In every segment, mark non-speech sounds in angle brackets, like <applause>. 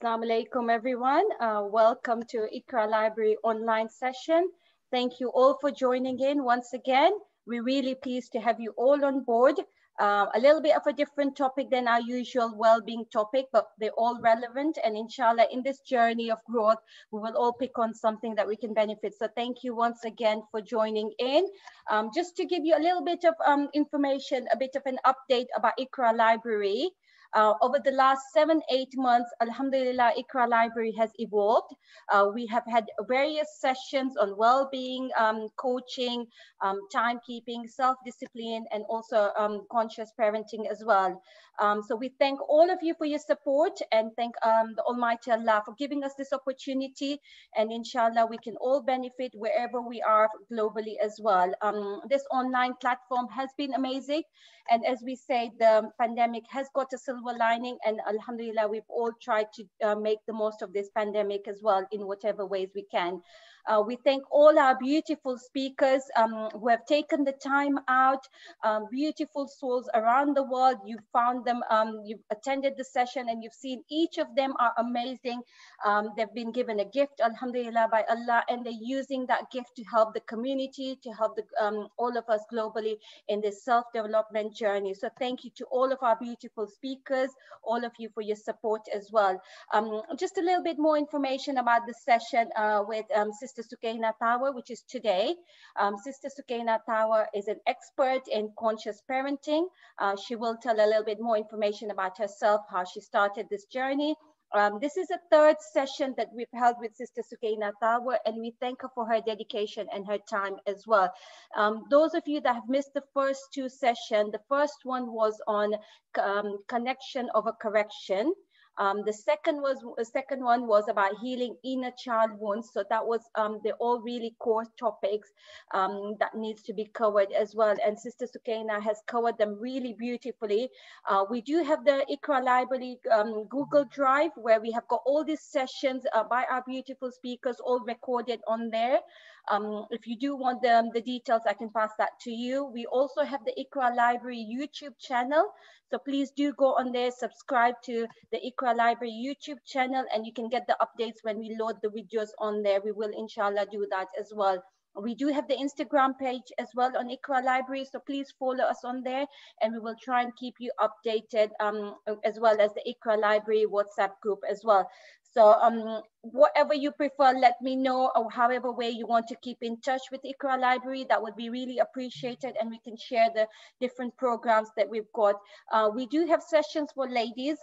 Assalamu alaikum, everyone. Uh, welcome to Iqra Library online session. Thank you all for joining in once again. We're really pleased to have you all on board. Uh, a little bit of a different topic than our usual well-being topic, but they're all relevant. And inshallah, in this journey of growth, we will all pick on something that we can benefit. So thank you once again for joining in. Um, just to give you a little bit of um, information, a bit of an update about Iqra Library. Uh, over the last seven, eight months, Alhamdulillah, Iqra Library has evolved. Uh, we have had various sessions on well-being, um, coaching, um, timekeeping, self-discipline, and also um, conscious parenting as well. Um, so we thank all of you for your support and thank um, the Almighty Allah for giving us this opportunity. And inshallah, we can all benefit wherever we are globally as well. Um, this online platform has been amazing. And as we say, the pandemic has got a silver lining and Alhamdulillah, we've all tried to uh, make the most of this pandemic as well in whatever ways we can. Uh, we thank all our beautiful speakers um, who have taken the time out, um, beautiful souls around the world. You've found them, um, you've attended the session and you've seen each of them are amazing. Um, they've been given a gift, alhamdulillah, by Allah, and they're using that gift to help the community, to help the, um, all of us globally in this self-development journey. So thank you to all of our beautiful speakers, all of you for your support as well. Um, just a little bit more information about the session uh, with Sister Sister Sukaina Thawer, which is today. Um, Sister Sukaina Thawer is an expert in conscious parenting. Uh, she will tell a little bit more information about herself, how she started this journey. Um, this is a third session that we've held with Sister Sukaina Thawer, and we thank her for her dedication and her time as well. Um, those of you that have missed the first two sessions, the first one was on um, connection over correction. Um, the second was the second one was about healing inner child wounds. So that was um, they're all really core topics um, that needs to be covered as well. And Sister Sukaina has covered them really beautifully. Uh, we do have the Iqra Library um, Google Drive where we have got all these sessions uh, by our beautiful speakers all recorded on there. Um, if you do want the, the details, I can pass that to you. We also have the Iqra Library YouTube channel. So please do go on there, subscribe to the Iqra Library YouTube channel, and you can get the updates when we load the videos on there. We will inshallah do that as well. We do have the Instagram page as well on Iqra Library, so please follow us on there and we will try and keep you updated um, as well as the Iqra Library WhatsApp group as well. So um, whatever you prefer, let me know or however way you want to keep in touch with Iqra Library, that would be really appreciated and we can share the different programs that we've got. Uh, we do have sessions for ladies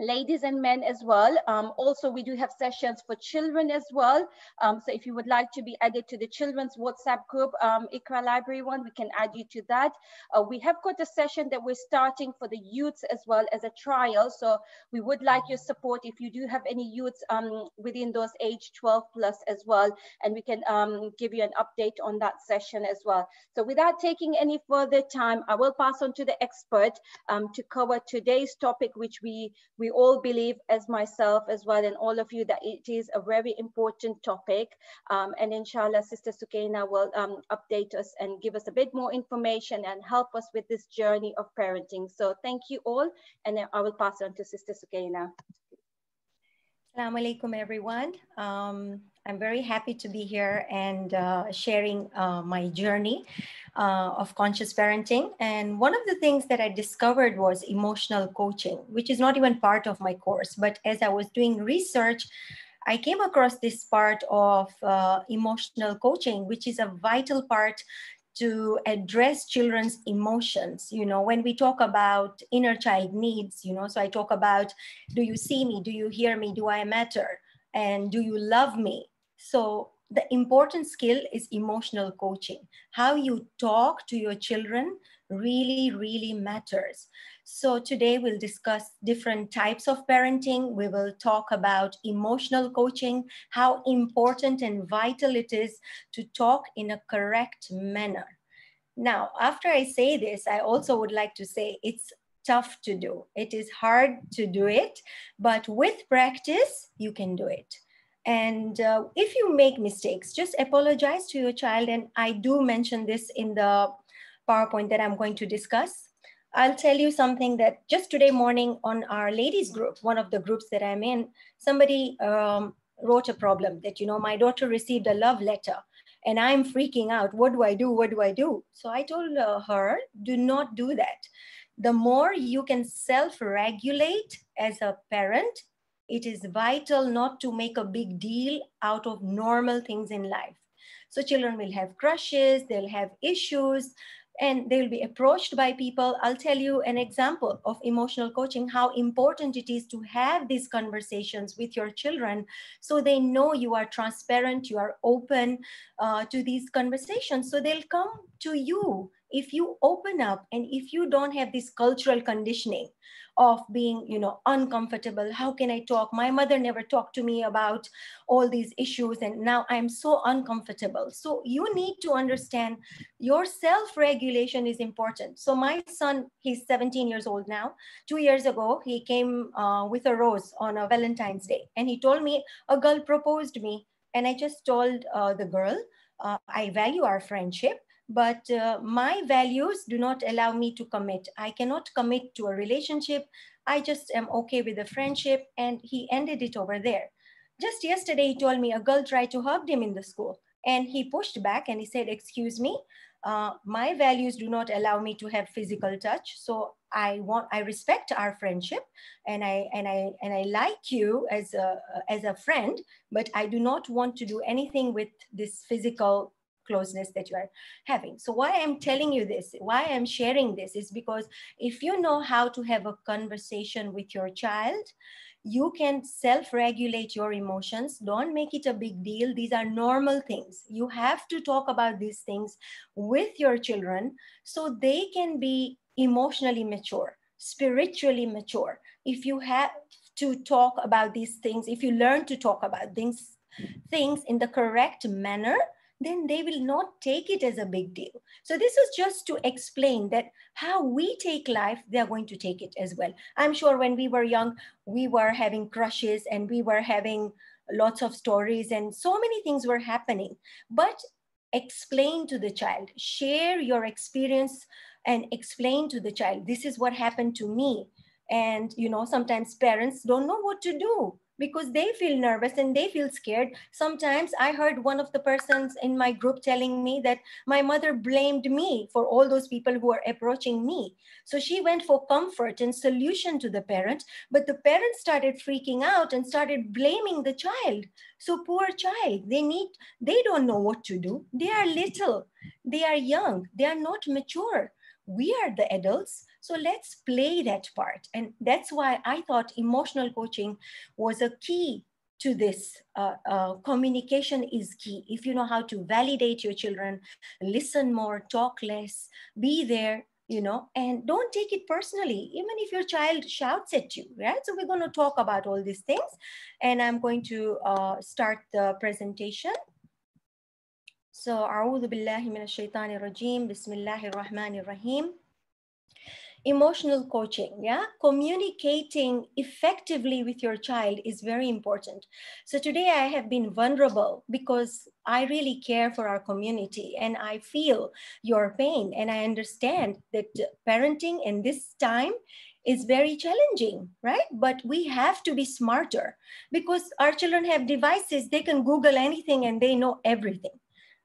ladies and men as well. Um, also, we do have sessions for children as well. Um, so if you would like to be added to the children's WhatsApp group, um, Iqra Library one, we can add you to that. Uh, we have got a session that we're starting for the youths as well as a trial. So we would like your support if you do have any youths um, within those age 12 plus as well. And we can um, give you an update on that session as well. So without taking any further time, I will pass on to the expert um, to cover today's topic, which we, we all believe, as myself as well, and all of you, that it is a very important topic. Um, and inshallah, Sister Sukaina will um, update us and give us a bit more information and help us with this journey of parenting. So thank you all, and I will pass on to Sister Sukaina. Assalamu alaikum, everyone. Um, I'm very happy to be here and uh, sharing uh, my journey uh, of conscious parenting. And one of the things that I discovered was emotional coaching, which is not even part of my course. But as I was doing research, I came across this part of uh, emotional coaching, which is a vital part to address children's emotions. You know when we talk about inner child needs you know so i talk about do you see me? Do you hear me? Do i matter? And do you love me? So the important skill is emotional coaching. How you talk to your children really really matters. So today we'll discuss different types of parenting. We will talk about emotional coaching, how important and vital it is to talk in a correct manner. Now, after I say this, I also would like to say it's tough to do. It is hard to do it, but with practice, you can do it. And uh, if you make mistakes, just apologize to your child. And I do mention this in the PowerPoint that I'm going to discuss. I'll tell you something that just today morning on our ladies group, one of the groups that I'm in, somebody um, wrote a problem that, you know, my daughter received a love letter and I'm freaking out. What do I do? What do I do? So I told uh, her, do not do that. The more you can self regulate as a parent, it is vital not to make a big deal out of normal things in life. So children will have crushes, they'll have issues, and they'll be approached by people. I'll tell you an example of emotional coaching, how important it is to have these conversations with your children so they know you are transparent, you are open uh, to these conversations. So they'll come to you if you open up and if you don't have this cultural conditioning of being you know uncomfortable. How can i talk? My mother never talked to me about all these issues and now i'm so uncomfortable. So you need to understand your self regulation is important. So my son he's 17 years old now. 2 years ago he came uh, with a rose on a valentine's day and he told me a girl proposed me and i just told uh, the girl uh, i value our friendship but uh, my values do not allow me to commit. I cannot commit to a relationship. I just am okay with a friendship, and he ended it over there. Just yesterday, he told me a girl tried to hug him in the school, and he pushed back and he said, Excuse me, uh, my values do not allow me to have physical touch. So I want, I respect our friendship, and I and I and I like you as a as a friend, but I do not want to do anything with this physical closeness that you are having. So why I'm telling you this, why I'm sharing this is because if you know how to have a conversation with your child, you can self-regulate your emotions. Don't make it a big deal. These are normal things. You have to talk about these things with your children so they can be emotionally mature, spiritually mature. If you have to talk about these things, if you learn to talk about things, things in the correct manner, then they will not take it as a big deal. So this is just to explain that how we take life, they're going to take it as well. I'm sure when we were young, we were having crushes and we were having lots of stories and so many things were happening. But explain to the child, share your experience and explain to the child, this is what happened to me. And, you know, sometimes parents don't know what to do because they feel nervous and they feel scared. Sometimes I heard one of the persons in my group telling me that my mother blamed me for all those people who are approaching me. So she went for comfort and solution to the parent, but the parent started freaking out and started blaming the child. So poor child, they need, they don't know what to do. They are little, they are young, they are not mature. We are the adults so let's play that part. And that's why I thought emotional coaching was a key to this. Uh, uh, communication is key. If you know how to validate your children, listen more, talk less, be there, you know, and don't take it personally, even if your child shouts at you, right? So we're going to talk about all these things. And I'm going to uh, start the presentation. So, أعوذ بالله من الشيطان الرجيم بسم الله الرحمن الرحيم emotional coaching yeah? Communicating effectively with your child is very important. So today i have been vulnerable because i really care for our community and i feel your pain. And i understand that parenting in this time is very challenging, right? But we have to be smarter because our children have devices, they can Google anything and they know everything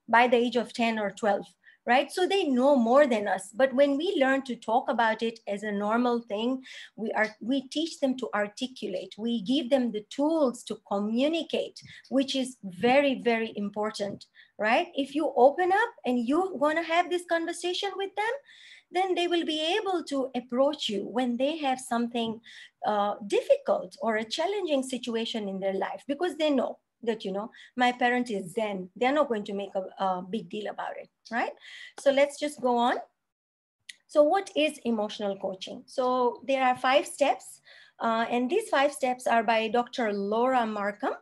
by the age of 10 or 12 right? So they know more than us. But when we learn to talk about it as a normal thing, we are we teach them to articulate. We give them the tools to communicate, which is very, very important, right? If you open up and you want to have this conversation with them, then they will be able to approach you when they have something uh, difficult or a challenging situation in their life because they know that you know my parent is zen. They're not going to make a, a big deal about it right? So let's just go on. So what is emotional coaching? So there are five steps uh, and these five steps are by dr laura markham.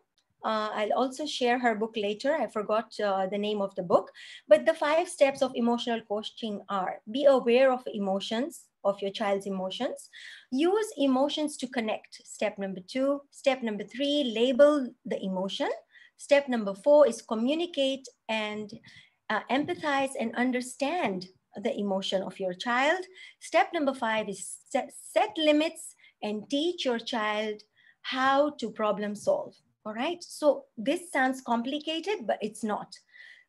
Uh, I'll also share her book later. I forgot uh, the name of the book. But the five steps of emotional coaching are be aware of emotions, of your child's emotions. Use emotions to connect. Step number two. Step number three, label the emotion. Step number four is communicate and uh, empathize and understand the emotion of your child. Step number five is set, set limits and teach your child how to problem solve. All right. So this sounds complicated, but it's not.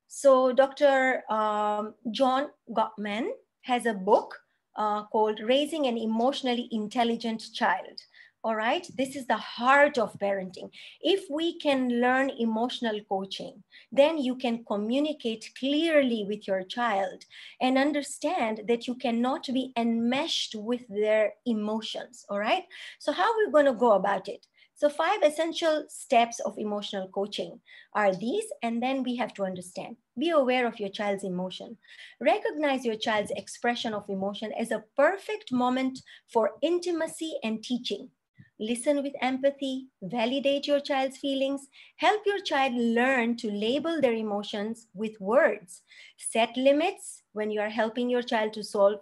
So Dr. Um, John Gottman has a book uh, called Raising an Emotionally Intelligent Child. All right, this is the heart of parenting. If we can learn emotional coaching, then you can communicate clearly with your child and understand that you cannot be enmeshed with their emotions. All right, so how are we going to go about it? So five essential steps of emotional coaching are these, and then we have to understand. Be aware of your child's emotion. Recognize your child's expression of emotion as a perfect moment for intimacy and teaching. Listen with empathy, validate your child's feelings, help your child learn to label their emotions with words. Set limits when you are helping your child to solve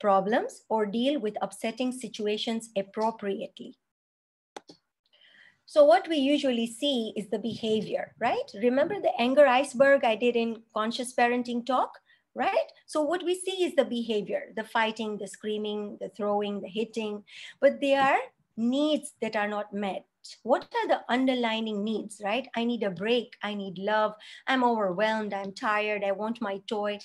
problems or deal with upsetting situations appropriately. So what we usually see is the behavior, right? Remember the anger iceberg I did in conscious parenting talk, right? So what we see is the behavior, the fighting, the screaming, the throwing, the hitting, but they are needs that are not met. What are the underlying needs, right? I need a break. I need love. I'm overwhelmed. I'm tired. I want my toy.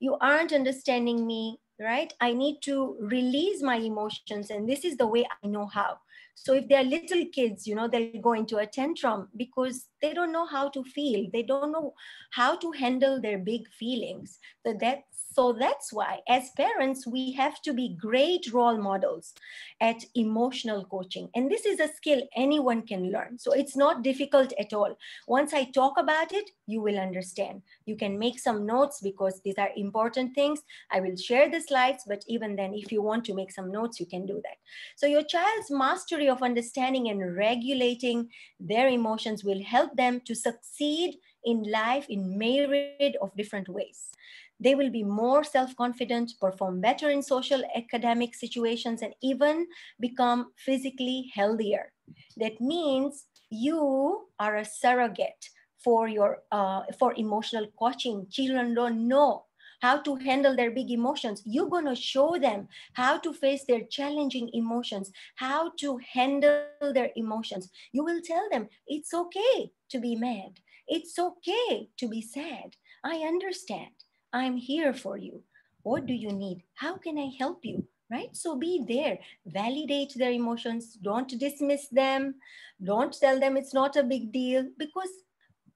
You aren't understanding me, right? I need to release my emotions. And this is the way I know how. So if they're little kids, you know, they'll go into a tantrum because they don't know how to feel. They don't know how to handle their big feelings. So that so that's why, as parents, we have to be great role models at emotional coaching. And this is a skill anyone can learn. So it's not difficult at all. Once I talk about it, you will understand. You can make some notes because these are important things. I will share the slides, but even then, if you want to make some notes, you can do that. So your child's mastery of understanding and regulating their emotions will help them to succeed in life in myriad of different ways. They will be more self-confident, perform better in social academic situations, and even become physically healthier. That means you are a surrogate for your uh, for emotional coaching. Children don't know how to handle their big emotions. You're going to show them how to face their challenging emotions, how to handle their emotions. You will tell them it's okay to be mad. It's okay to be sad. I understand. I'm here for you. What do you need? How can I help you? Right? So be there, validate their emotions, don't dismiss them, don't tell them it's not a big deal because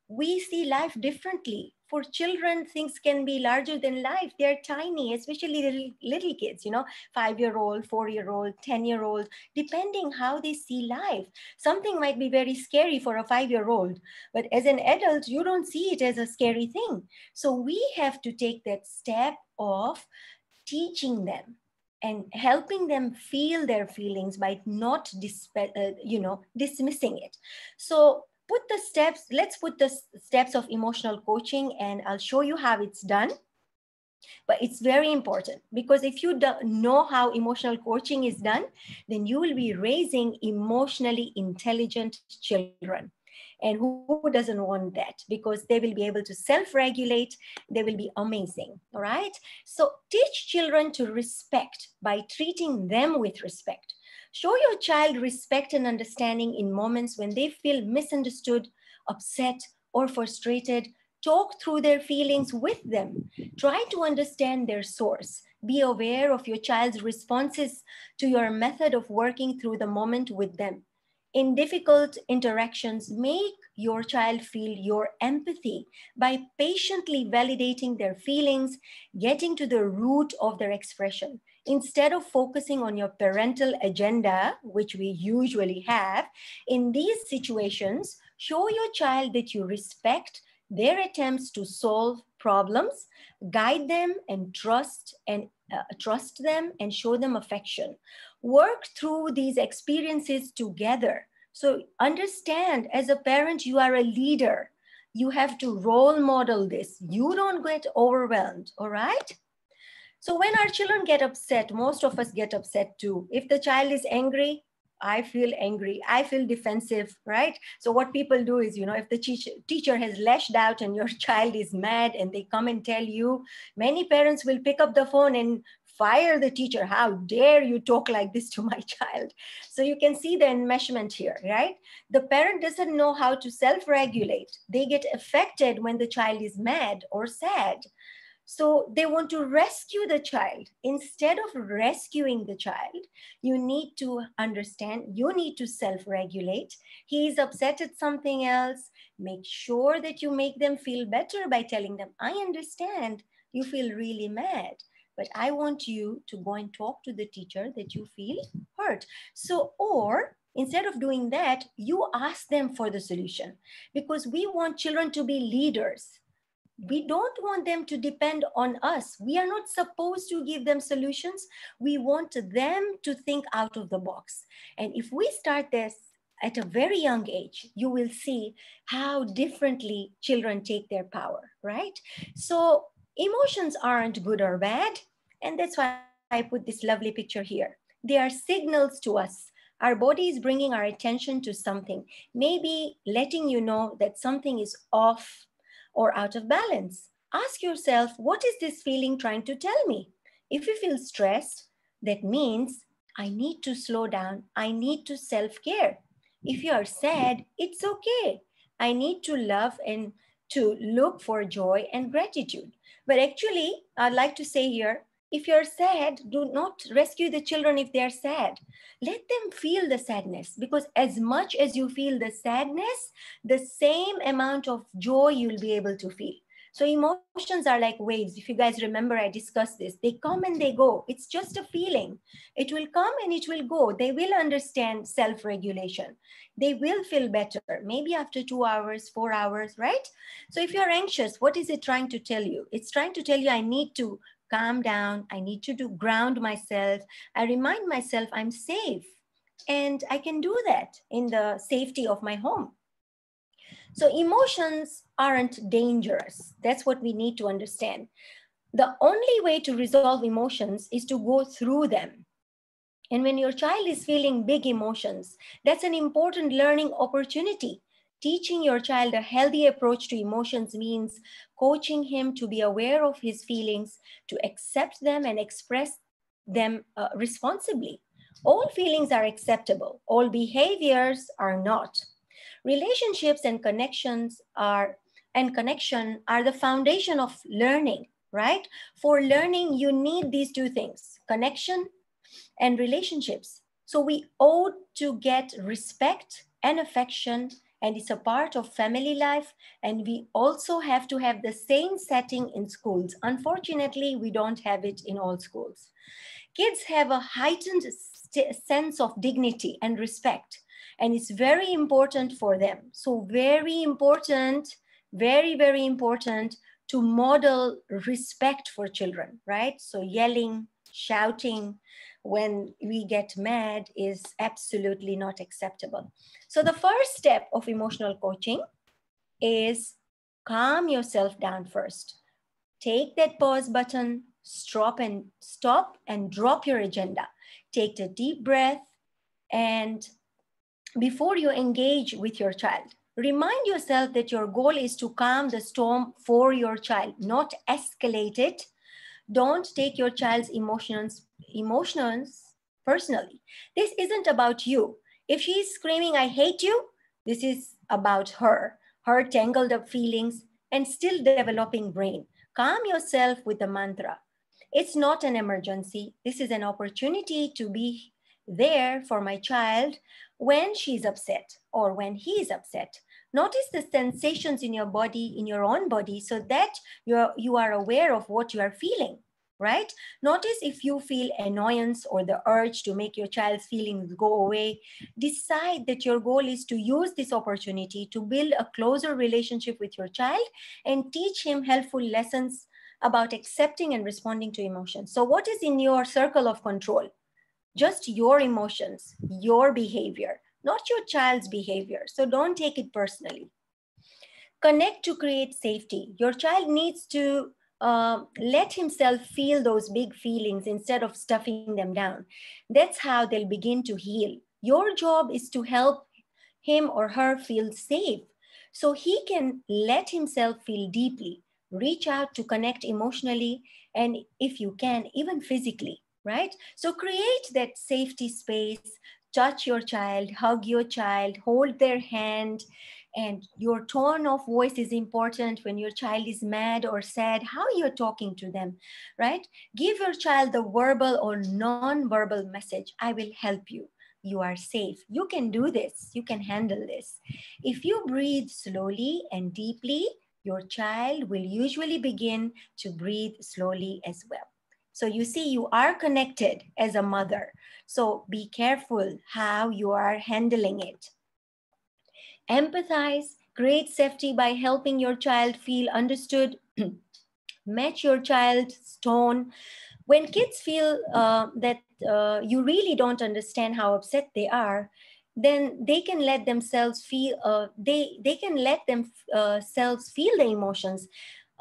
we see life differently for children, things can be larger than life. They're tiny, especially little, little kids, you know, five-year-old, four-year-old, 10-year-old, depending how they see life. Something might be very scary for a five-year-old, but as an adult, you don't see it as a scary thing. So we have to take that step of teaching them and helping them feel their feelings by not uh, you know dismissing it so put the steps, let's put the steps of emotional coaching and I'll show you how it's done. But it's very important because if you know how emotional coaching is done, then you will be raising emotionally intelligent children. And who doesn't want that? Because they will be able to self-regulate. They will be amazing, all right? So teach children to respect by treating them with respect. Show your child respect and understanding in moments when they feel misunderstood, upset, or frustrated. Talk through their feelings with them. Try to understand their source. Be aware of your child's responses to your method of working through the moment with them. In difficult interactions, make your child feel your empathy by patiently validating their feelings, getting to the root of their expression instead of focusing on your parental agenda, which we usually have, in these situations, show your child that you respect their attempts to solve problems, guide them and trust and uh, trust them and show them affection. Work through these experiences together. So understand as a parent, you are a leader. You have to role model this. You don't get overwhelmed, all right? So when our children get upset, most of us get upset too. If the child is angry, I feel angry. I feel defensive, right? So what people do is, you know, if the teacher, has lashed out and your <laughs> child is mad and they come and tell you, many parents will pick up the phone and fire the teacher. How dare you talk like this to my <laughs> child? So you can see the enmeshment here, right? The parent doesn't know how to self-regulate. They get affected when the child is mad or sad. So they want to rescue the child. Instead of rescuing the child, you need to understand, you need to self regulate. He is upset at something else. Make sure that you make them feel better by telling them, I understand you feel really mad, but I want you to go and talk to the teacher that you feel hurt. So, or Instead of doing that, you ask them for the solution because we want children to be leaders we don't want them to depend on us. We are not supposed to give them solutions. We want them to think out of the box. And if we start this at a very young age, you will see how differently children take their power, right? So emotions aren't good or bad. And that's why I put this lovely picture here. They are signals to us our body is bringing our attention to something, maybe letting you know that something is off or out of balance. Ask yourself, what is this feeling trying to tell me? If you feel stressed, that means I need to slow down. I need to self care. If you are sad, it's okay. I need to love and to look for joy and gratitude. But actually, I'd like to say here if you're sad, do not rescue the children if they're sad. Let them feel the sadness because as much as you feel the sadness, the same amount of joy you'll be able to feel. So emotions are like waves. If you guys remember, I discussed this. They come and they go. It's just a feeling. It will come and it will go. They will understand self regulation. They will feel better, maybe after two hours, four hours, right? So if you're anxious, what is it trying to tell you? It's trying to tell you, I need to calm down. I need to do ground myself. I remind myself I'm safe. And I can do that in the safety of my home. So emotions aren't dangerous. That's what we need to understand. The only way to resolve emotions is to go through them. And when your child is feeling big emotions, that's an important learning opportunity Teaching your child a healthy approach to emotions means coaching him to be aware of his feelings, to accept them and express them uh, responsibly. All feelings are acceptable, all behaviors are not. Relationships and connections are and connection are the foundation of learning, right? For learning, you need these two things connection and relationships. So we owe to get respect and affection and it's a part of family life. And we also have to have the same setting in schools. Unfortunately, we don't have it in all schools. Kids have a heightened sense of dignity and respect, and it's very important for them. So, very important, very, very important to model respect for children, right? So, yelling, shouting, when we get mad is absolutely not acceptable. So the first step of emotional coaching is calm yourself down first. Take that pause button, stop and stop and drop your agenda. Take a deep breath and before you engage with your child, remind yourself that your goal is to calm the storm for your child, not escalate it. Don't take your child's emotions emotions personally. This isn't about you. If she's screaming, I hate you, this is about her, her tangled up feelings and still developing brain. Calm yourself with the mantra. It's not an emergency. This is an opportunity to be there for my child when she's upset or when he's upset. Notice the sensations in your body, in your own body, so that you're, you are aware of what you are feeling right? Notice if you feel annoyance or the urge to make your child's feelings go away, decide that your goal is to use this opportunity to build a closer relationship with your child and teach him helpful lessons about accepting and responding to emotions. So, what is in your circle of control? Just your emotions, your behavior, not your child's behavior. So, don't take it personally. Connect to create safety. Your child needs to uh, let himself feel those big feelings instead of stuffing them down. That's how they'll begin to heal. Your job is to help him or her feel safe so he can let himself feel deeply, reach out to connect emotionally, and if you can, even physically, right? So create that safety space, touch your child, hug your child, hold their hand, and your tone of voice is important when your child is mad or sad how you're talking to them right? Give your child the verbal or non-verbal message i will help you. You are safe. You can do this. You can handle this. If you breathe slowly and deeply your child will usually begin to breathe slowly as well. So you see you are connected as a mother. So be careful how you are handling it Empathize, create safety by helping your child feel understood, <clears throat> match your child's tone. When kids feel uh, that uh, you really don't understand how upset they are, then they can let themselves feel uh, they they can let themselves uh, feel the emotions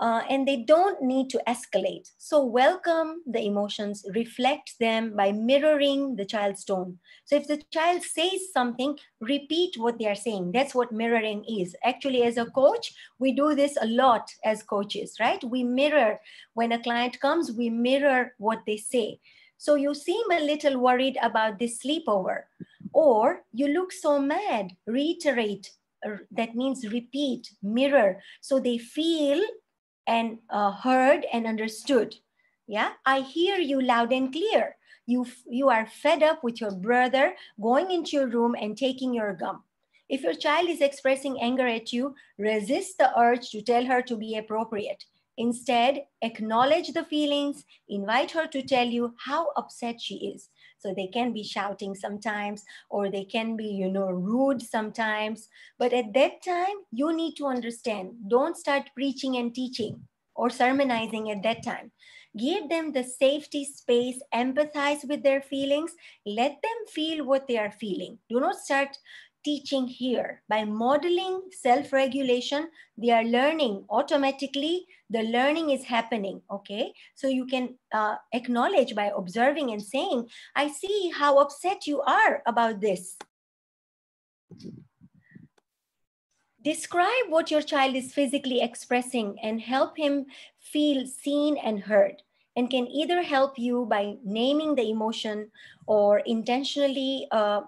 uh, and they don't need to escalate. So welcome the emotions, reflect them by mirroring the child's tone. So if the child says something, repeat what they are saying. That's what mirroring is. Actually, as a coach, we do this a lot as coaches, right? We mirror when a client comes, we mirror what they say. So you seem a little worried about this sleepover, or you look so mad, reiterate. Uh, that means repeat, mirror. So they feel and uh, heard and understood. Yeah, I hear you loud and clear. You, you are fed up with your brother going into your room and taking your gum. If your child is expressing anger at you, resist the urge to tell her to be appropriate. Instead, acknowledge the feelings, invite her to tell you how upset she is. So they can be shouting sometimes, or they can be, you know, rude sometimes. But at that time, you need to understand. Don't start preaching and teaching or sermonizing at that time. Give them the safety space, empathize with their feelings, let them feel what they are feeling. Do not start teaching here. By modeling self regulation, they are learning automatically. The learning is happening. Okay. So you can uh, acknowledge by observing and saying, I see how upset you are about this. Describe what your child is physically expressing and help him feel seen and heard and can either help you by naming the emotion or intentionally uh,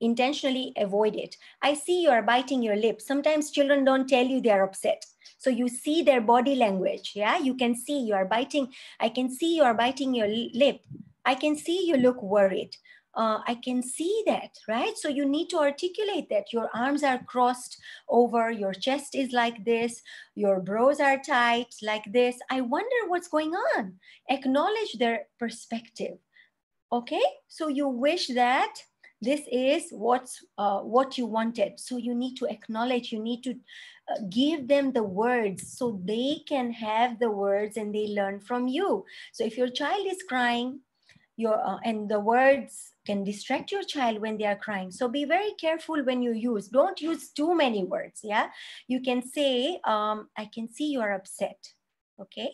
intentionally avoid it. I see you are biting your lip. Sometimes children don't tell you they are upset. So you see their body language. Yeah, you can see you are biting. I can see you are biting your lip. I can see you look worried. Uh, I can see that, right? So you need to articulate that. Your arms are crossed over, your chest is like this, your brows are tight like this. I wonder what's going on. Acknowledge their perspective. Okay, so you wish that this is what's uh, what you wanted. So you need to acknowledge you need to uh, give them the words so they can have the words and they learn from you. So if your child is crying your uh, and the words can distract your child when they are crying. So be very careful when you use. Don't use too many words yeah? You can say um, i can see you are upset okay?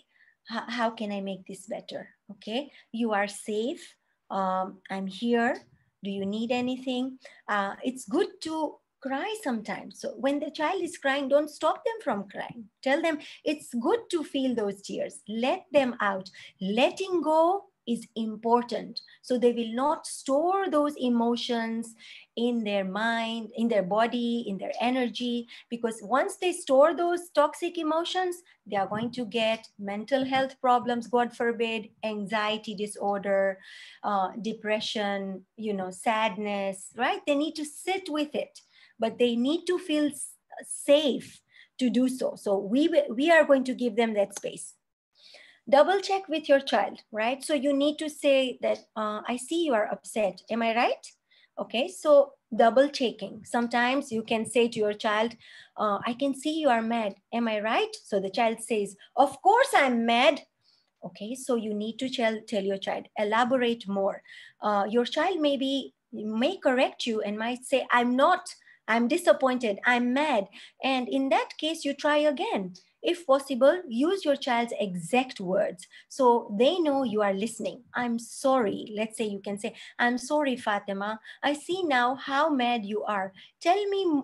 H- how can i make this better? okay? You are safe. Um, i'm here do you need anything? Uh, it's good to cry sometimes. So when the child is crying, don't stop them from crying. Tell them it's good to feel those tears. Let them out. Letting go is important. So they will not store those emotions in their mind, in their body, in their energy, because once they store those toxic emotions, they are going to get mental health problems, God forbid, anxiety disorder, uh, depression, you know, sadness, right? They need to sit with it, but they need to feel safe to do so. So we, we are going to give them that space double check with your child, right? So you need to say that, uh, I see you are upset. Am I right? Okay, so double checking. Sometimes you can say to your child, uh, I can see you are mad. Am I right? So the child says, Of course I'm mad. Okay, so you need to tell, tell your child, elaborate more. Uh, your child maybe may correct you and might say, I'm not, I'm disappointed, I'm mad. And in that case, you try again if possible, use your child's exact words so they know you are listening. I'm sorry. Let's say you can say, I'm sorry, Fatima. I see now how mad you are. Tell me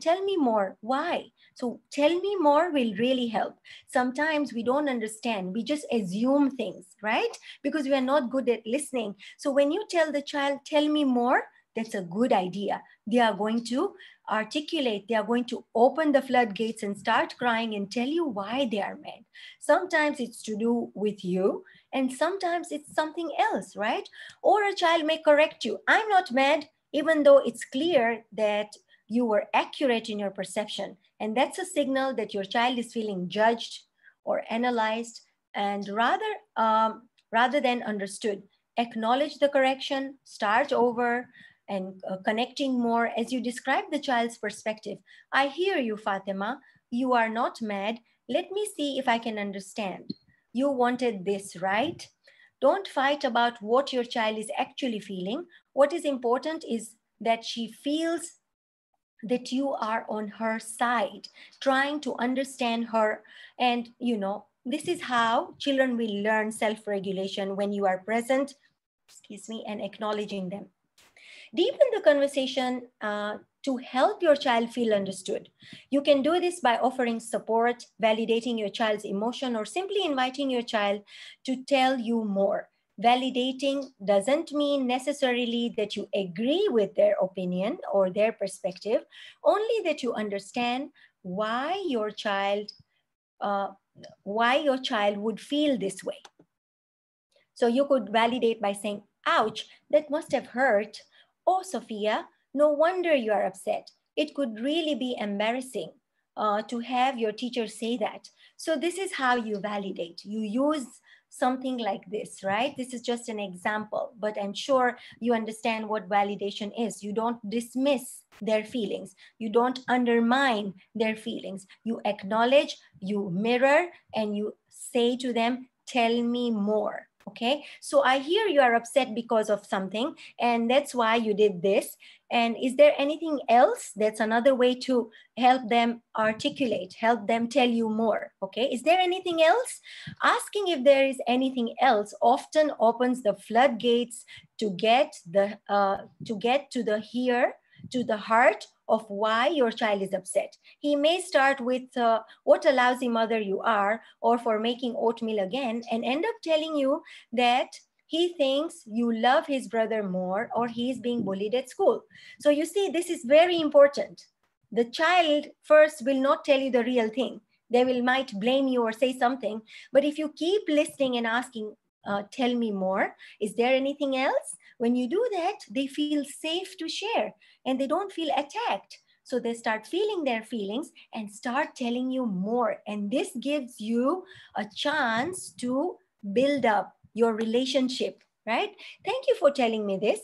tell me more why so tell me more will really help sometimes we don't understand we just assume things right because we are not good at listening so when you tell the child tell me more that's a good idea they are going to articulate they are going to open the floodgates and start crying and tell you why they are mad sometimes it's to do with you and sometimes it's something else right or a child may correct you i'm not mad even though it's clear that you were accurate in your perception. And that's a signal that your child is feeling judged or analyzed and rather, um, rather than understood. Acknowledge the correction, start over, and uh, connecting more as you describe the child's perspective. I hear you, Fatima. You are not mad. Let me see if I can understand. You wanted this, right? Don't fight about what your child is actually feeling. What is important is that she feels that you are on her side, trying to understand her. And, you know, this is how children will learn self regulation when you are present, excuse me, and acknowledging them. Deepen the conversation uh, to help your child feel understood. You can do this by offering support, validating your child's emotion, or simply inviting your child to tell you more. Validating doesn't mean necessarily that you agree with their opinion or their perspective, only that you understand why your child, uh, why your child would feel this way. So you could validate by saying, ouch, that must have hurt. Oh, Sophia, no wonder you are upset. It could really be embarrassing uh, to have your teacher say that. So this is how you validate. You use something like this, right? This is just an example, but I'm sure you understand what validation is. You don't dismiss their feelings. You don't undermine their feelings. You acknowledge, you mirror, and you say to them, tell me more okay? So i hear you are upset because of something and that's why you did this. And is there anything else? That's another way to help them articulate help them tell you more okay? Is there anything else? Asking if there is anything else often opens the floodgates to get the uh, to get to the here to the heart of why your child is upset. He may start with uh, what a lousy mother you are, or for making oatmeal again, and end up telling you that he thinks you love his brother more or he's being bullied at school. So you see, this is very important. The child first will not tell you the real thing. They will might blame you or say something. But if you keep listening and asking, uh, tell me more, is there anything else? When you do that, they feel safe to share and they don't feel attacked. So they start feeling their feelings and start telling you more. And this gives you a chance to build up your relationship, right? Thank you for telling me this.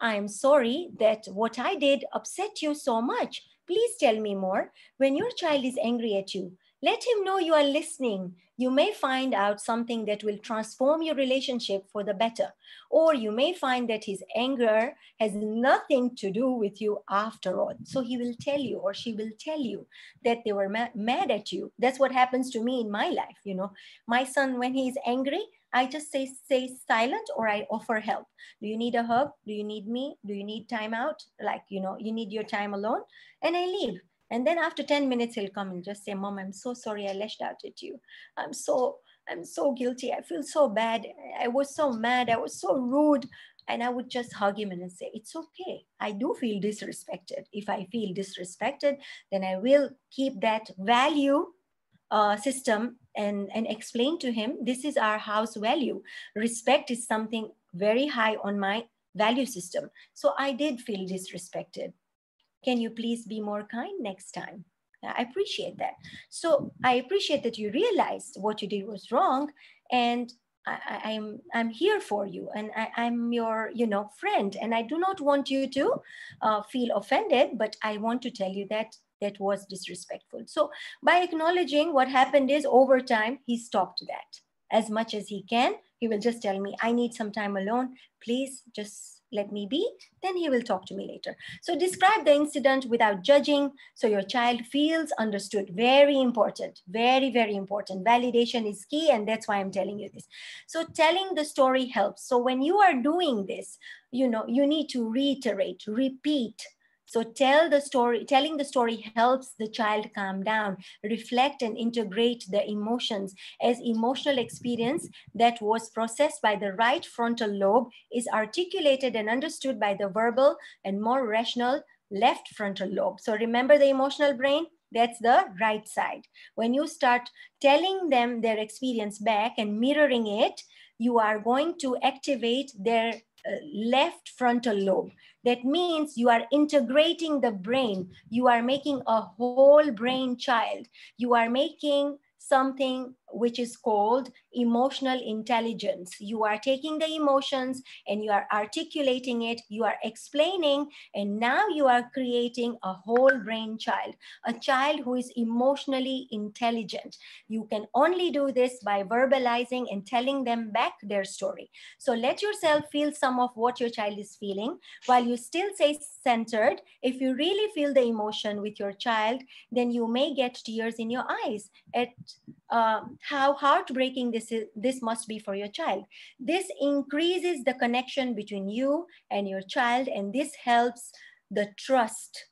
I'm sorry that what I did upset you so much. Please tell me more. When your child is angry at you, let him know you are listening. You may find out something that will transform your relationship for the better. Or you may find that his anger has nothing to do with you after all. So he will tell you or she will tell you that they were ma- mad at you. That's what happens to me in my life. You know, my son, when he's angry, I just say say silent or I offer help. Do you need a hug? Do you need me? Do you need time out? Like, you know, you need your time alone. And I leave. And then after 10 minutes, he'll come and just say, Mom, I'm so sorry I lashed out at you. I'm so, I'm so guilty. I feel so bad. I was so mad. I was so rude. And I would just hug him and say, It's okay. I do feel disrespected. If I feel disrespected, then I will keep that value uh, system and, and explain to him this is our house value. Respect is something very high on my value system. So I did feel disrespected. Can you please be more kind next time? I appreciate that. So I appreciate that you realized what you did was wrong, and I, am I'm, I'm here for you, and I, am your you know friend, and I do not want you to uh, feel offended, but I want to tell you that that was disrespectful. So by acknowledging what happened is over time he stopped that as much as he can. He will just tell me, I need some time alone. Please just let me be, then he will talk to me later. So describe the incident without judging so your child feels understood. Very important, very, very important. Validation is key and that's why I'm telling you this. So telling the story helps. So when you are doing this, you know, you need to reiterate, repeat, so tell the story, telling the story helps the child calm down, reflect and integrate the emotions as emotional experience that was processed by the right frontal lobe is articulated and understood by the verbal and more rational left frontal lobe. So remember the emotional brain? That's the right side. When you start telling them their experience back and mirroring it, you are going to activate their left frontal lobe. That means you are integrating the brain. You are making a whole brain child. You are making something which is called emotional intelligence. You are taking the emotions and you are articulating it, you are explaining, and now you are creating a whole brain child, a child who is emotionally intelligent. You can only do this by verbalizing and telling them back their story. So let yourself feel some of what your child is feeling while you still stay centered. If you really feel the emotion with your child, then you may get tears in your eyes at uh, how heartbreaking this is this must be for your child. This increases the connection between you and your child and this helps the trust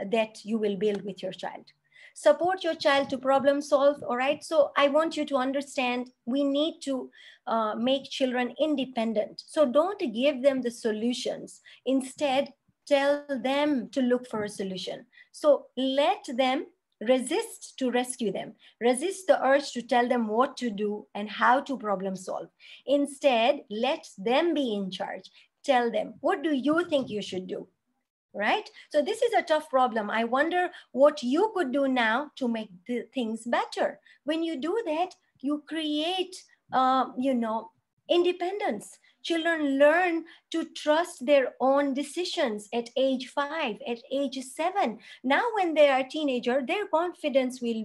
uh, that you will build with your child. Support your child to problem solve all right? So i want you to understand we need to uh, make children independent. So don't give them the solutions. Instead tell them to look for a solution. So let them resist to rescue them, resist the urge to tell them what to do and how to problem solve. Instead, let them be in charge. Tell them, what do you think you should do? Right? So this is a tough problem. I wonder what you could do now to make things better. When you do that, you create, uh, you know, independence Children learn to trust their own decisions at age five, at age seven. Now, when they are a teenager, their confidence will,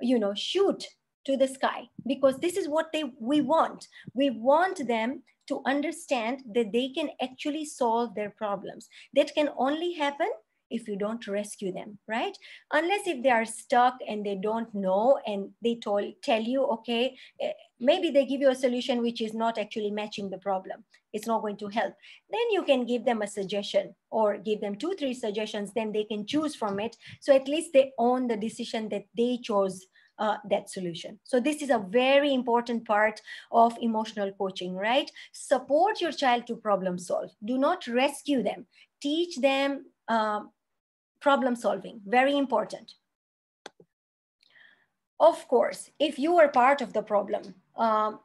you know, shoot to the sky because this is what they we want. We want them to understand that they can actually solve their problems. That can only happen if you don't rescue them, right? Unless if they are stuck and they don't know and they told, tell you, okay, eh, maybe they give you a solution which is not actually matching the problem. It's not going to help. Then you can give them a suggestion or give them two, three suggestions, then they can choose from it. So at least they own the decision that they chose uh, that solution. So this is a very important part of emotional coaching, right? Support your child to problem solve. Do not rescue them. Teach them um, problem solving, very important. Of course, if you were part of the problem, um,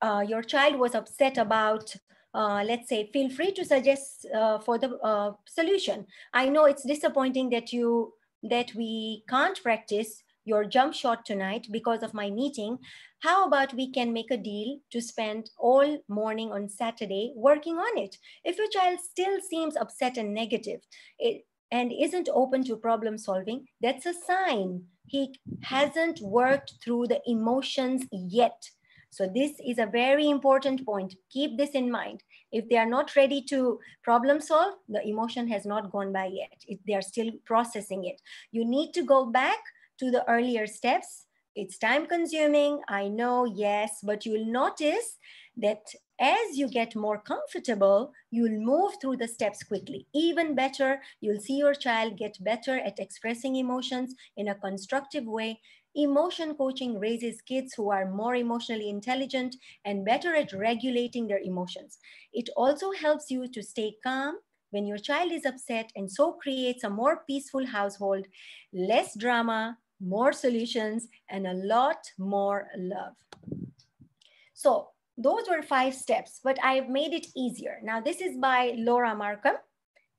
uh, your child was upset about, uh, let's say, feel free to suggest uh, for the uh, solution. I know it's disappointing that you that we can't practice your jump shot tonight because of my meeting. How about we can make a deal to spend all morning on Saturday working on it? If your child still seems upset and negative, it, and isn't open to problem solving, that's a sign he hasn't worked through the emotions yet. So this is a very important point. Keep this in mind. If they are not ready to problem solve, the emotion has not gone by yet. If they are still processing it. You need to go back to the earlier steps. It's time consuming, I know, yes, but you'll notice that as you get more comfortable, you'll move through the steps quickly. Even better, you'll see your child get better at expressing emotions in a constructive way. Emotion coaching raises kids who are more emotionally intelligent and better at regulating their emotions. It also helps you to stay calm when your child is upset and so creates a more peaceful household, less drama, more solutions, and a lot more love. So those were five steps, but I've made it easier. Now, this is by Laura Markham.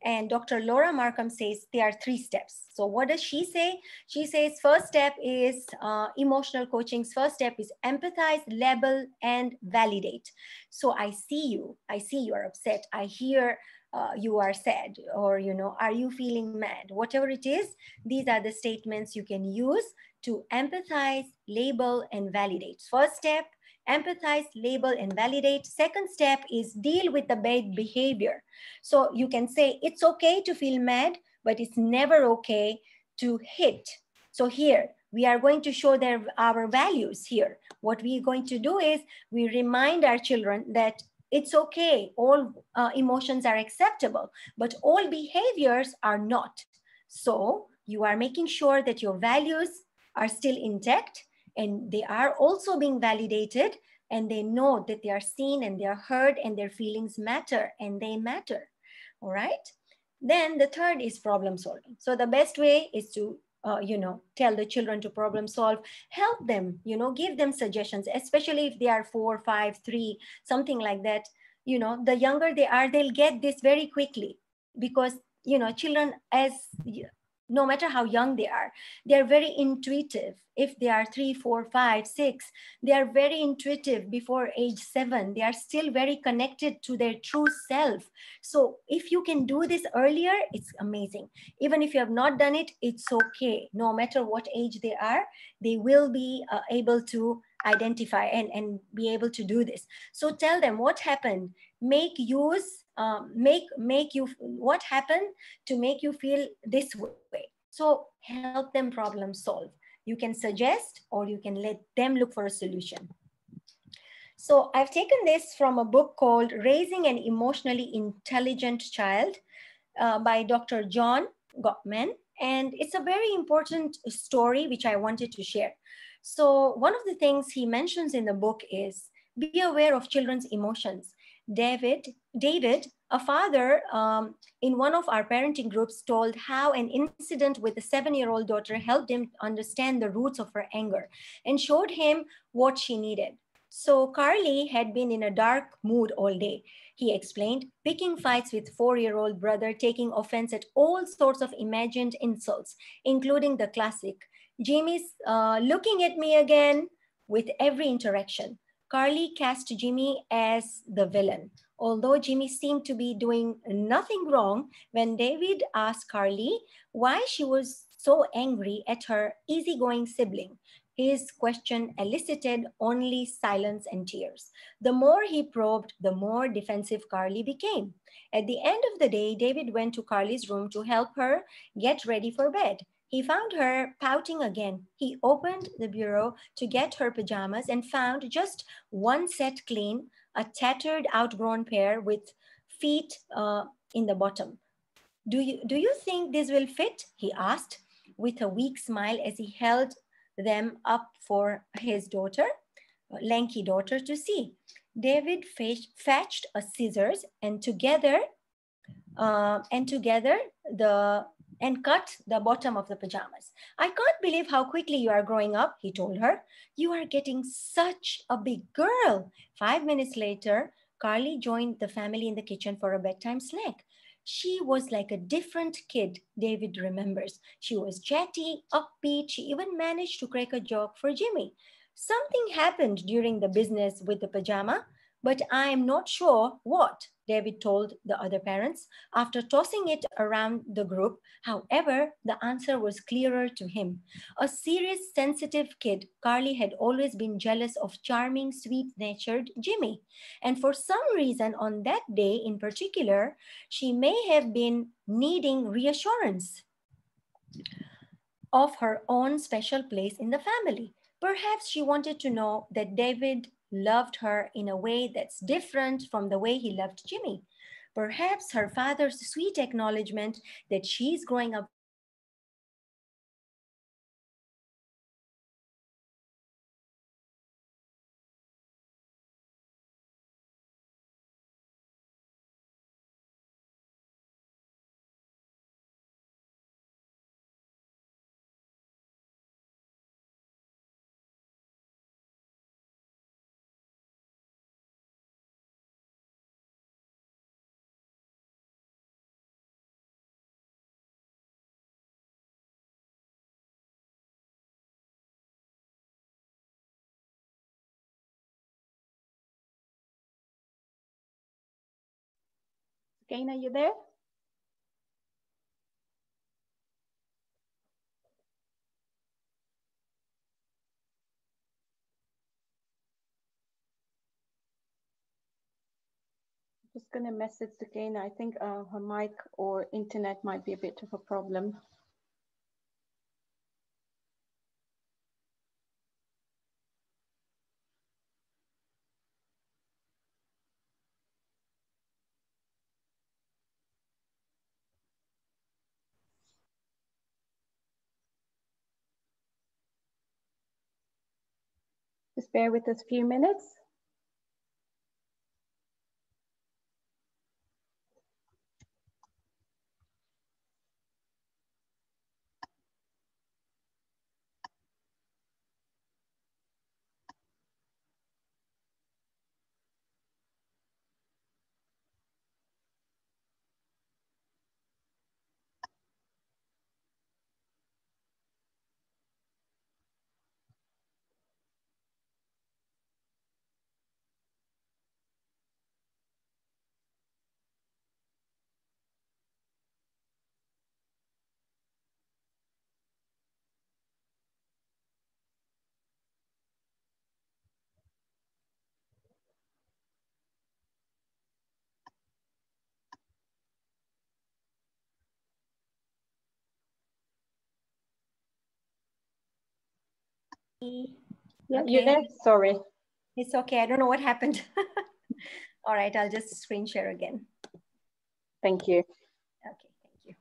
And Dr. Laura Markham says there are three steps. So what does she say? She says first step is uh, emotional coaching's first step is empathize, label, and validate. So I see you. I see you are upset. I hear uh, you are sad or you know are you feeling mad whatever it is these are the statements you can use to empathize label and validate first step empathize, label, and validate. Second step is deal with the bad behavior. So you can say it's okay to feel mad, but it's never okay to hit. So here, we are going to show their, our values here. What we're going to do is we remind our children that it's okay, all uh, emotions are acceptable, but all behaviors are not. So you are making sure that your values are still intact and they are also being validated and they know that they are seen and they are heard and their feelings matter and they matter. All right. Then the third is problem solving. So the best way is to uh, you know tell the children to problem solve help them you know give them suggestions especially if they are four five three something like that you know the younger they are they'll get this very quickly because you know children as no matter how young they are they're very intuitive. If they are three four five six they are very intuitive before age seven. They are still very connected to their true self. So if you can do this earlier it's amazing. Even if you have not done it it's okay. No matter what age they are they will be uh, able to identify and, and be able to do this. So tell them what happened. Make use um, make make you what happened to make you feel this way? So help them problem solve. You can suggest or you can let them look for a solution. So i've taken this from a book called raising an emotionally intelligent child uh, by dr john gottman. And it's a very important story which i wanted to share. So one of the things he mentions in the book is be aware of children's emotions. David, David, a father um, in one of our parenting groups told how an incident with a seven-year-old daughter helped him understand the roots of her anger and showed him what she needed. So Carly had been in a dark mood all day. He explained, picking fights with four-year-old brother, taking offense at all sorts of imagined insults, including the classic, Jimmy's uh, looking at me again with every interaction. Carly cast Jimmy as the villain. Although Jimmy seemed to be doing nothing wrong, when David asked Carly why she was so angry at her easygoing sibling, his question elicited only silence and tears. The more he probed, the more defensive Carly became. At the end of the day, David went to Carly's room to help her get ready for bed. He found her pouting again. He opened the bureau to get her pajamas and found just one set clean, a tattered, outgrown pair with feet uh, in the bottom. Do you, do you think this will fit? He asked with a weak smile as he held them up for his daughter, lanky daughter, to see. David fetched a scissors and together, uh, and together the and cut the bottom of the pajamas. I can't believe how quickly you are growing up, he told her. You are getting such a big girl. Five minutes later, Carly joined the family in the kitchen for a bedtime snack. She was like a different kid, David remembers. She was chatty, upbeat. She even managed to crack a joke for Jimmy. Something happened during the business with the pajama but I am not sure what, David told the other parents after tossing it around the group. However, the answer was clearer to him. A serious, sensitive kid, Carly had always been jealous of charming, sweet natured Jimmy. And for some reason, on that day in particular, she may have been needing reassurance of her own special place in the family. Perhaps she wanted to know that David loved her in a way that's different from the way he loved Jimmy. Perhaps her father's sweet acknowledgement that she's growing up Kane, are you there? just going to message again. I think uh, her mic or internet might be a bit of a problem. Just bear with us a few minutes. Yeah, okay. you there? Sorry. It's okay. I don't know what happened. <laughs> All right, I'll just screen share again. Thank you. Okay, thank you.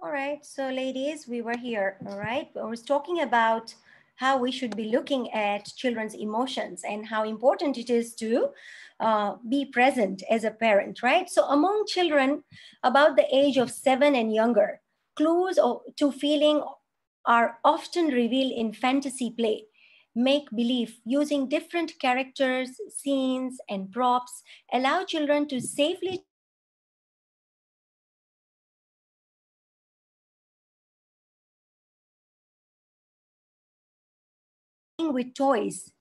All right, so ladies, we were here, all right? I was talking about how we should be looking at children's emotions and how important it is to uh, be present as a parent, right? So among children about the age of seven and younger, clues or to feeling are often revealed in fantasy play, make believe using different characters, scenes, and props, allow children to safely with toys.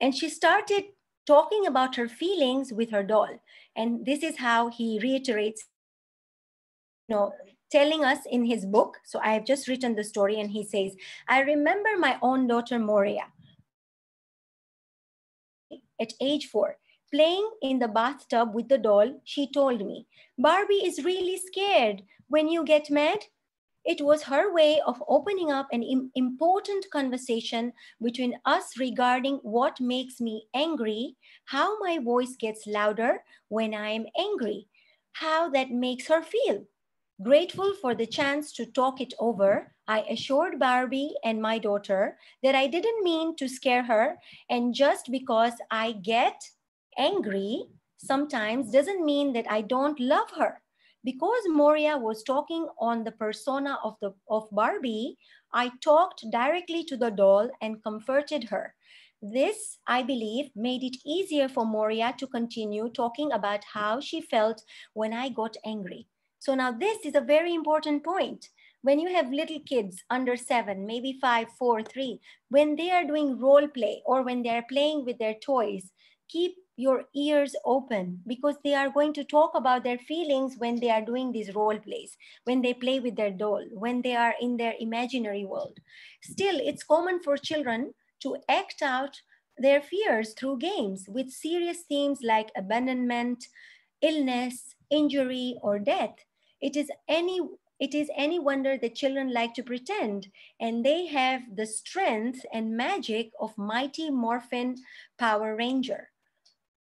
And she started talking about her feelings with her doll. And this is how he reiterates, you know, telling us in his book. So I have just written the story, and he says, I remember my own daughter, Moriah, at age four. Playing in the bathtub with the doll, she told me, Barbie is really scared when you get mad. It was her way of opening up an important conversation between us regarding what makes me angry, how my voice gets louder when I am angry, how that makes her feel. Grateful for the chance to talk it over, I assured Barbie and my daughter that I didn't mean to scare her, and just because I get angry sometimes doesn't mean that I don't love her. Because Moriah was talking on the persona of, the, of Barbie, I talked directly to the doll and comforted her. This, I believe, made it easier for Moriah to continue talking about how she felt when I got angry. So now this is a very important point. When you have little kids under seven, maybe five, four, three, when they are doing role play or when they're playing with their toys, keep your ears open because they are going to talk about their feelings when they are doing these role plays, when they play with their doll, when they are in their imaginary world. Still, it's common for children to act out their fears through games with serious themes like abandonment, illness, injury, or death it is any it is any wonder that children like to pretend and they have the strength and magic of mighty morphin power ranger.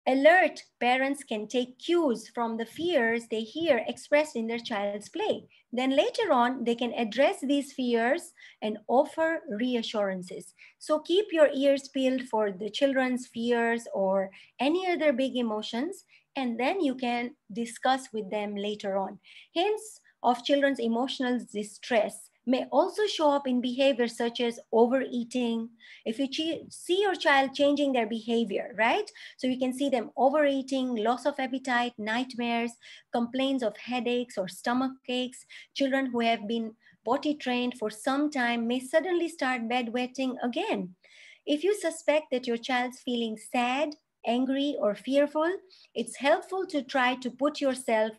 Alert parents can take cues from the fears they hear expressed in their child's play. Then later on they can address these fears and offer reassurances. So keep your ears peeled for the children's fears or any other big emotions and then you can discuss with them later on. Hints of children's emotional distress may also show up in behavior such as overeating. If you see your child changing their behavior, right? So you can see them overeating, loss of appetite, nightmares, complaints of headaches or stomach aches. Children who have been potty trained for some time may suddenly start bedwetting again. If you suspect that your child's feeling sad, angry, or fearful, it's helpful to try to put yourself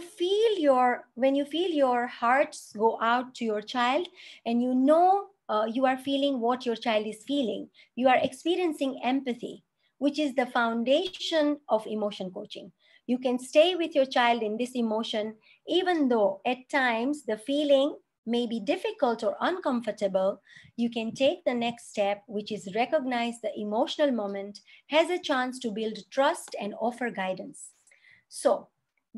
feel your when you feel your hearts go out to your child and you know uh, you are feeling what your child is feeling. You are experiencing empathy, which is the foundation of emotion coaching. You can stay with your child in this emotion, even though at times the feeling may be difficult or uncomfortable, you can take the next step, which is recognize the emotional moment, has a chance to build trust and offer guidance. So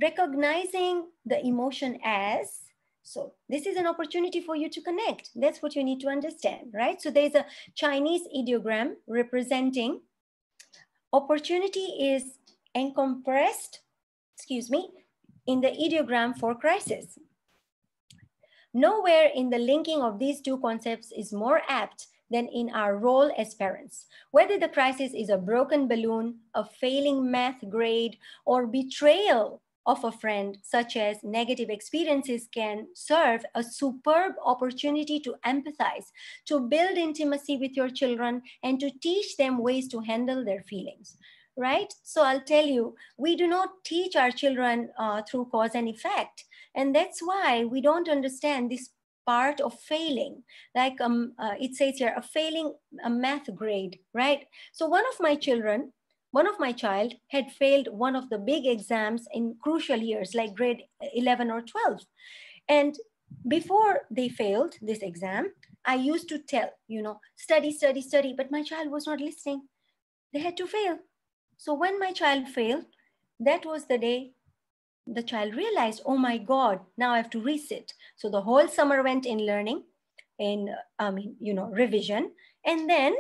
recognizing the emotion as, so this is an opportunity for you to connect. That's what you need to understand, right? So there's a Chinese ideogram representing opportunity is encompressed, excuse me, in the ideogram for crisis. Nowhere in the linking of these two concepts is more apt than in our role as parents. Whether the crisis is a broken balloon, a failing math grade, or betrayal of a friend, such as negative experiences, can serve a superb opportunity to empathize, to build intimacy with your children, and to teach them ways to handle their feelings right? So I'll tell you, we do not teach our children uh, through cause and effect. And that's why we don't understand this part of failing. Like um, uh, it says here, a failing a math grade, right? So one of my children, one of my child had failed one of the big exams in crucial years, like grade 11 or 12. And before they failed this exam, I used to tell, you know, study, study, study, but my child was not listening. They had to fail. So when my child failed, that was the day the child realized, oh my God, now I have to resit. So the whole summer went in learning, in, I mean, you know, revision. And then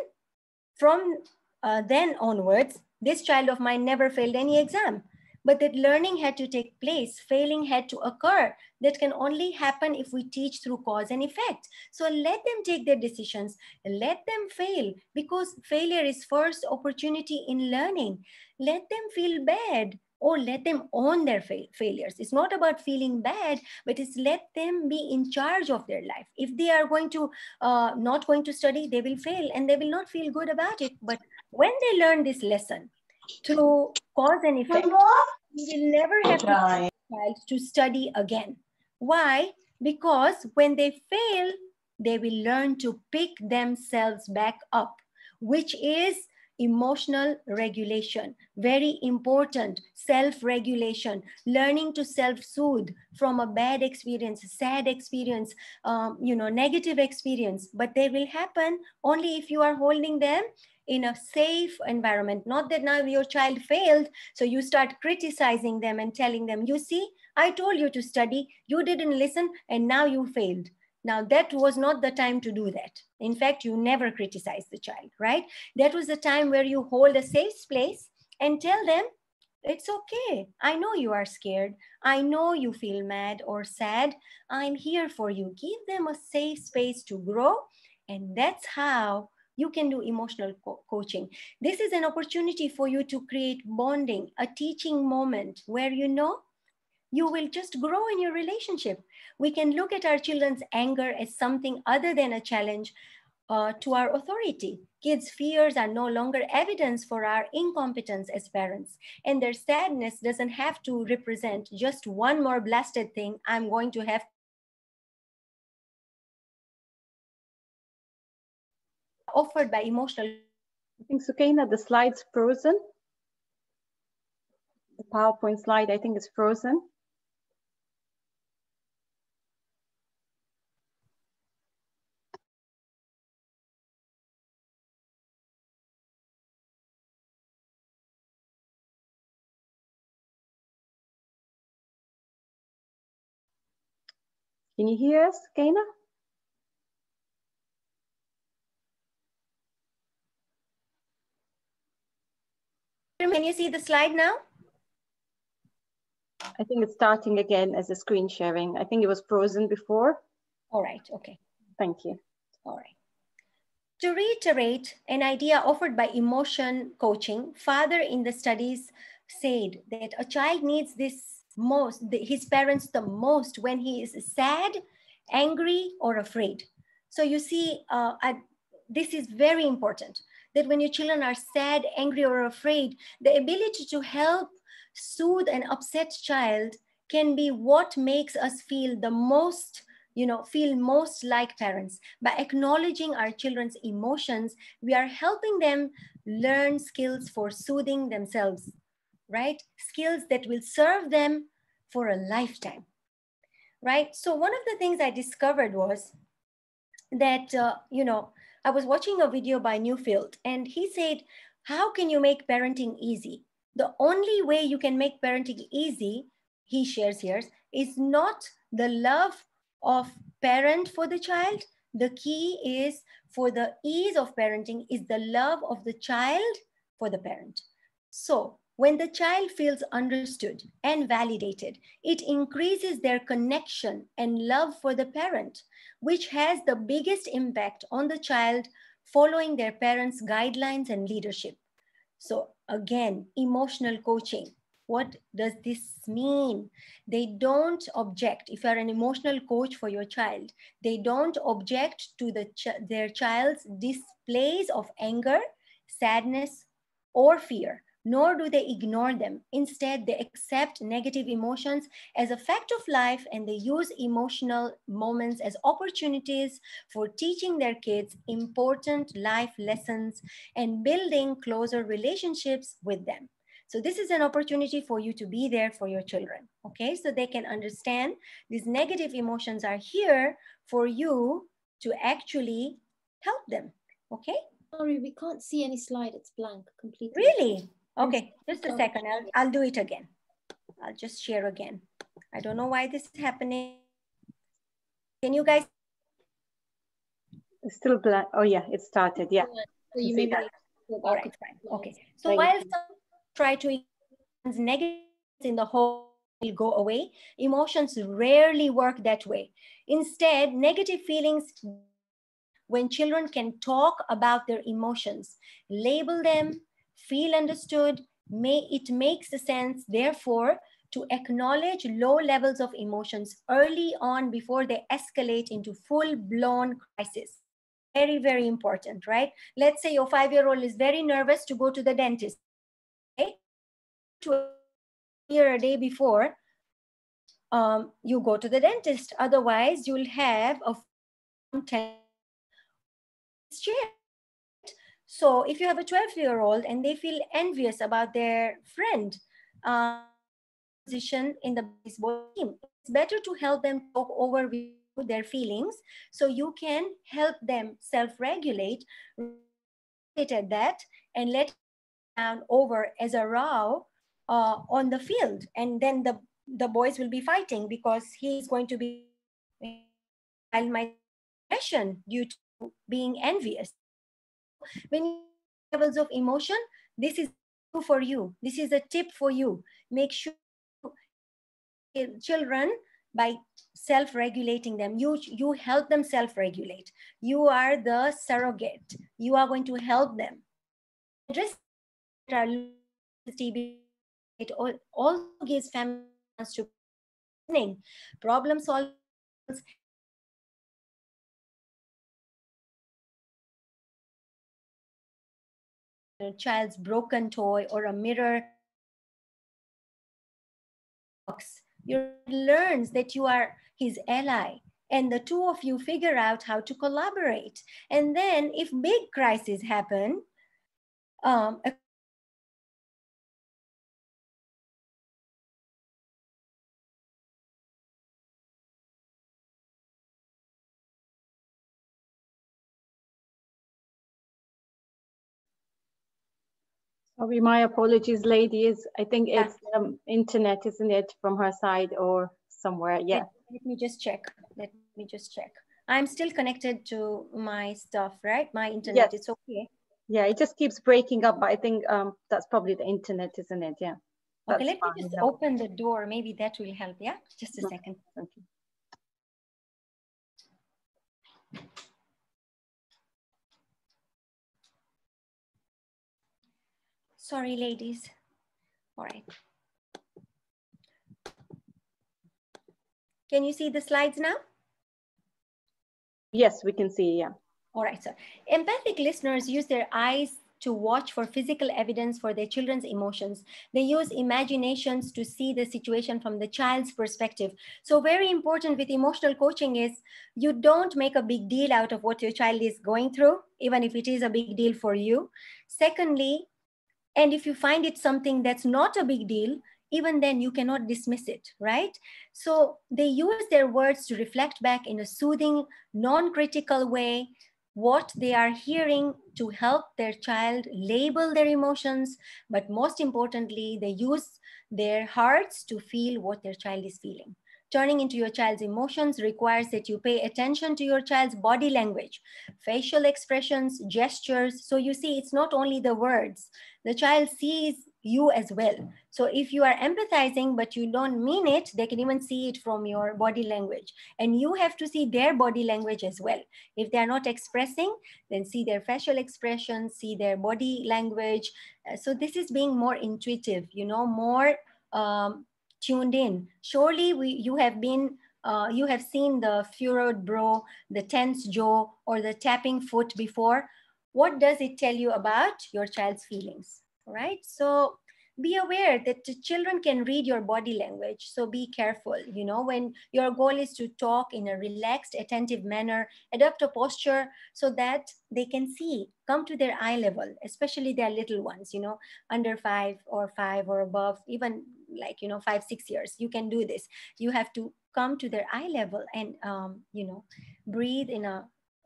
from uh, then onwards, this child of mine never failed any exam. But that learning had to take place, failing had to occur. That can only happen if we teach through cause and effect. So let them take their decisions, let them fail because failure is first opportunity in learning. Let them feel bad or let them own their fa failures. It's not about feeling bad, but it's let them be in charge of their life. If they are going to uh, not going to study, they will fail and they will not feel good about it. But when they learn this lesson through cause and effect, we will never have to child to study again. Why? Because when they fail, they will learn to pick themselves back up, which is emotional regulation, very important, self-regulation, learning to self-soothe from a bad experience, sad experience, um, you know, negative experience, but they will happen only if you are holding them in a safe environment. Not that now your child failed, so you start criticizing them and telling them, you see, I told you to study, you didn't listen, and now you failed. Now, that was not the time to do that. In fact, you never criticize the child, right? That was the time where you hold a safe place and tell them, it's okay. I know you are scared. I know you feel mad or sad. I'm here for you. Give them a safe space to grow. And that's how you can do emotional co coaching. This is an opportunity for you to create bonding, a teaching moment where you know you will just grow in your relationship. We can look at our children's anger as something other than a challenge uh, to our authority. Kids' fears are no longer evidence for our incompetence as parents. And their sadness doesn't have to represent just one more blasted thing I'm going to have offered by emotional. I think, Sukaina, the slide's frozen. The PowerPoint slide, I think, is frozen. Can you hear us, Kaina? Can you see the slide now? I think it's starting again as a screen sharing. I think it was frozen before. All right, okay. Thank you. All right. To reiterate an idea offered by emotion coaching, father in the studies said that a child needs this most, his parents the most when he is sad, angry, or afraid. So you see, uh, I, this is very important that when your children are sad, angry, or afraid, the ability to help soothe an upset child can be what makes us feel the most you know, feel most like parents. By acknowledging our children's emotions, we are helping them learn skills for soothing themselves, right? Skills that will serve them for a lifetime, right? So one of the things I discovered was that, uh, you know, I was watching a video by Neufeld and he said, how can you make parenting easy? The only way you can make parenting easy, he shares here, is not the love of parent for the child. The key is for the ease of parenting is the love of the child for the parent. So when the child feels understood and validated, it increases their connection and love for the parent, which has the biggest impact on the child following their parents' guidelines and leadership. So again, emotional coaching. What does this mean? They don't object. If you're an emotional coach for your child, they don't object to the ch their child's displays of anger, sadness, or fear nor do they ignore them. Instead, they accept negative emotions as a fact of life and they use emotional moments as opportunities for teaching their kids important life lessons and building closer relationships with them. So this is an opportunity for you to be there for your children, okay? So they can understand these negative emotions are here for you to actually help them, okay? Sorry, we can't see any slide. It's blank completely. Really? Okay, just a second. I'll, I'll do it again. I'll just share again. I don't know why this is happening. Can you guys? It's still black. Oh yeah, it started. Yeah. So you maybe All right, fine. Okay. So while some try to negative in the whole will go away, emotions rarely work that way. Instead, negative feelings when children can talk about their emotions, label them, feel understood, may, it makes sense, therefore, to acknowledge low levels of emotions early on before they escalate into full-blown crisis. Very, very important, right? Let's say your five-year-old is very nervous to go to the dentist. Okay? To a day before, um, you go to the dentist. Otherwise, you'll have a chair so if you have a 12 year old and they feel envious about their friend uh, position in the baseball team, it's better to help them talk over with their feelings. So you can help them self-regulate at that and let down over as a row uh, on the field. And then the the boys will be fighting because he's going to be my aggression due to being envious when levels of emotion, this is for you. This is a tip for you. Make sure children by self-regulating them. You, you help them self-regulate. You are the surrogate. You are going to help them. Address it also gives families to problem solving a child's broken toy or a mirror box. You learns that you are his ally and the two of you figure out how to collaborate. And then if big crises happen, um, Sorry, my apologies, ladies. I think it's um, internet, isn't it, from her side or somewhere? Yeah. Let, let, me just check. Let me just check. I'm still connected to my stuff, right? My internet. Yes. It's okay. Yeah, it just keeps breaking up, but I think um, that's probably the internet, isn't it? Yeah. Okay, let fine, me just yeah. open the door. Maybe that will help. Yeah, just a second. Thank Sorry, ladies. All right. Can you see the slides now? Yes, we can see, yeah. All right, so empathic listeners use their eyes to watch for physical evidence for their children's emotions. They use imaginations to see the situation from the child's perspective. So very important with emotional coaching is you don't make a big deal out of what your child is going through, even if it is a big deal for you. Secondly, and if you find it something that's not a big deal, even then you cannot dismiss it, right? So they use their words to reflect back in a soothing, non-critical way what they are hearing to help their child label their emotions, but most importantly, they use their hearts to feel what their child is feeling. Turning into your child's emotions requires that you pay attention to your child's body language, facial expressions, gestures. So you see, it's not only the words. The child sees you as well. So if you are empathizing, but you don't mean it, they can even see it from your body language. And you have to see their body language as well. If they're not expressing, then see their facial expressions, see their body language. Uh, so this is being more intuitive, you know, more um, tuned in. Surely we, you have been uh, you have seen the furrowed brow, the tense jaw, or the tapping foot before. What does it tell you about your child's feelings? right? So be aware that the children can read your body language. So be careful, you know, when your goal is to talk in a relaxed, attentive manner, adopt a posture so that they can see, come to their eye level, especially their little ones, you know, under five or five or above, even like, you know, five, six years, you can do this. You have to come to their eye level and, um, you know, breathe in a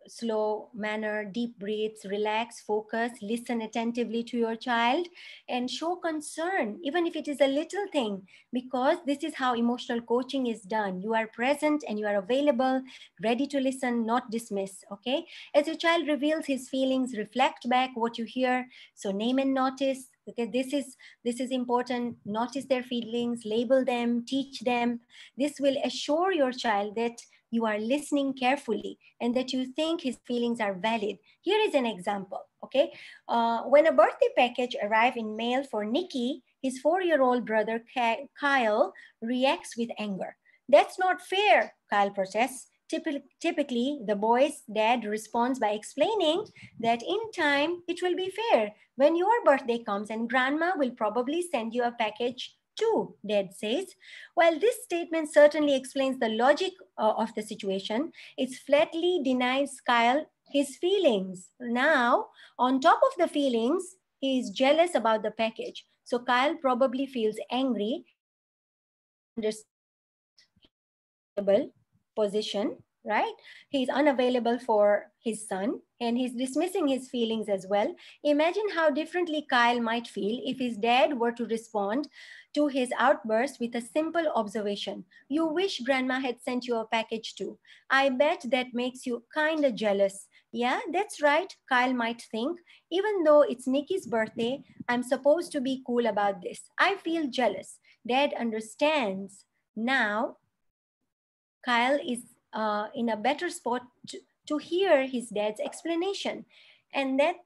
slow manner, deep breaths, relax, focus, listen attentively to your child, and show concern, even if it is a little thing, because this is how emotional coaching is done. You are present and you are available, ready to listen, not dismiss. Okay. As your child reveals his feelings, reflect back what you hear. So name and notice. Okay, this is this is important. Notice their feelings, label them, teach them. This will assure your child that you are listening carefully and that you think his feelings are valid. Here is an example, okay? Uh, when a birthday package arrived in mail for Nikki, his four-year-old brother Kyle reacts with anger. That's not fair, Kyle protests. Typically, the boy's dad responds by explaining that in time, it will be fair. When your birthday comes and grandma will probably send you a package too, Dad says. While this statement certainly explains the logic uh, of the situation, it flatly denies Kyle his feelings. Now, on top of the feelings, he is jealous about the package. So Kyle probably feels angry, understandable position, right? He's unavailable for his son and he's dismissing his feelings as well. Imagine how differently Kyle might feel if his dad were to respond to his outburst with a simple observation. You wish grandma had sent you a package too. I bet that makes you kinda jealous. Yeah, that's right, Kyle might think. Even though it's Nikki's birthday, I'm supposed to be cool about this. I feel jealous. Dad understands. Now, Kyle is uh, in a better spot to, to hear his dad's explanation. And that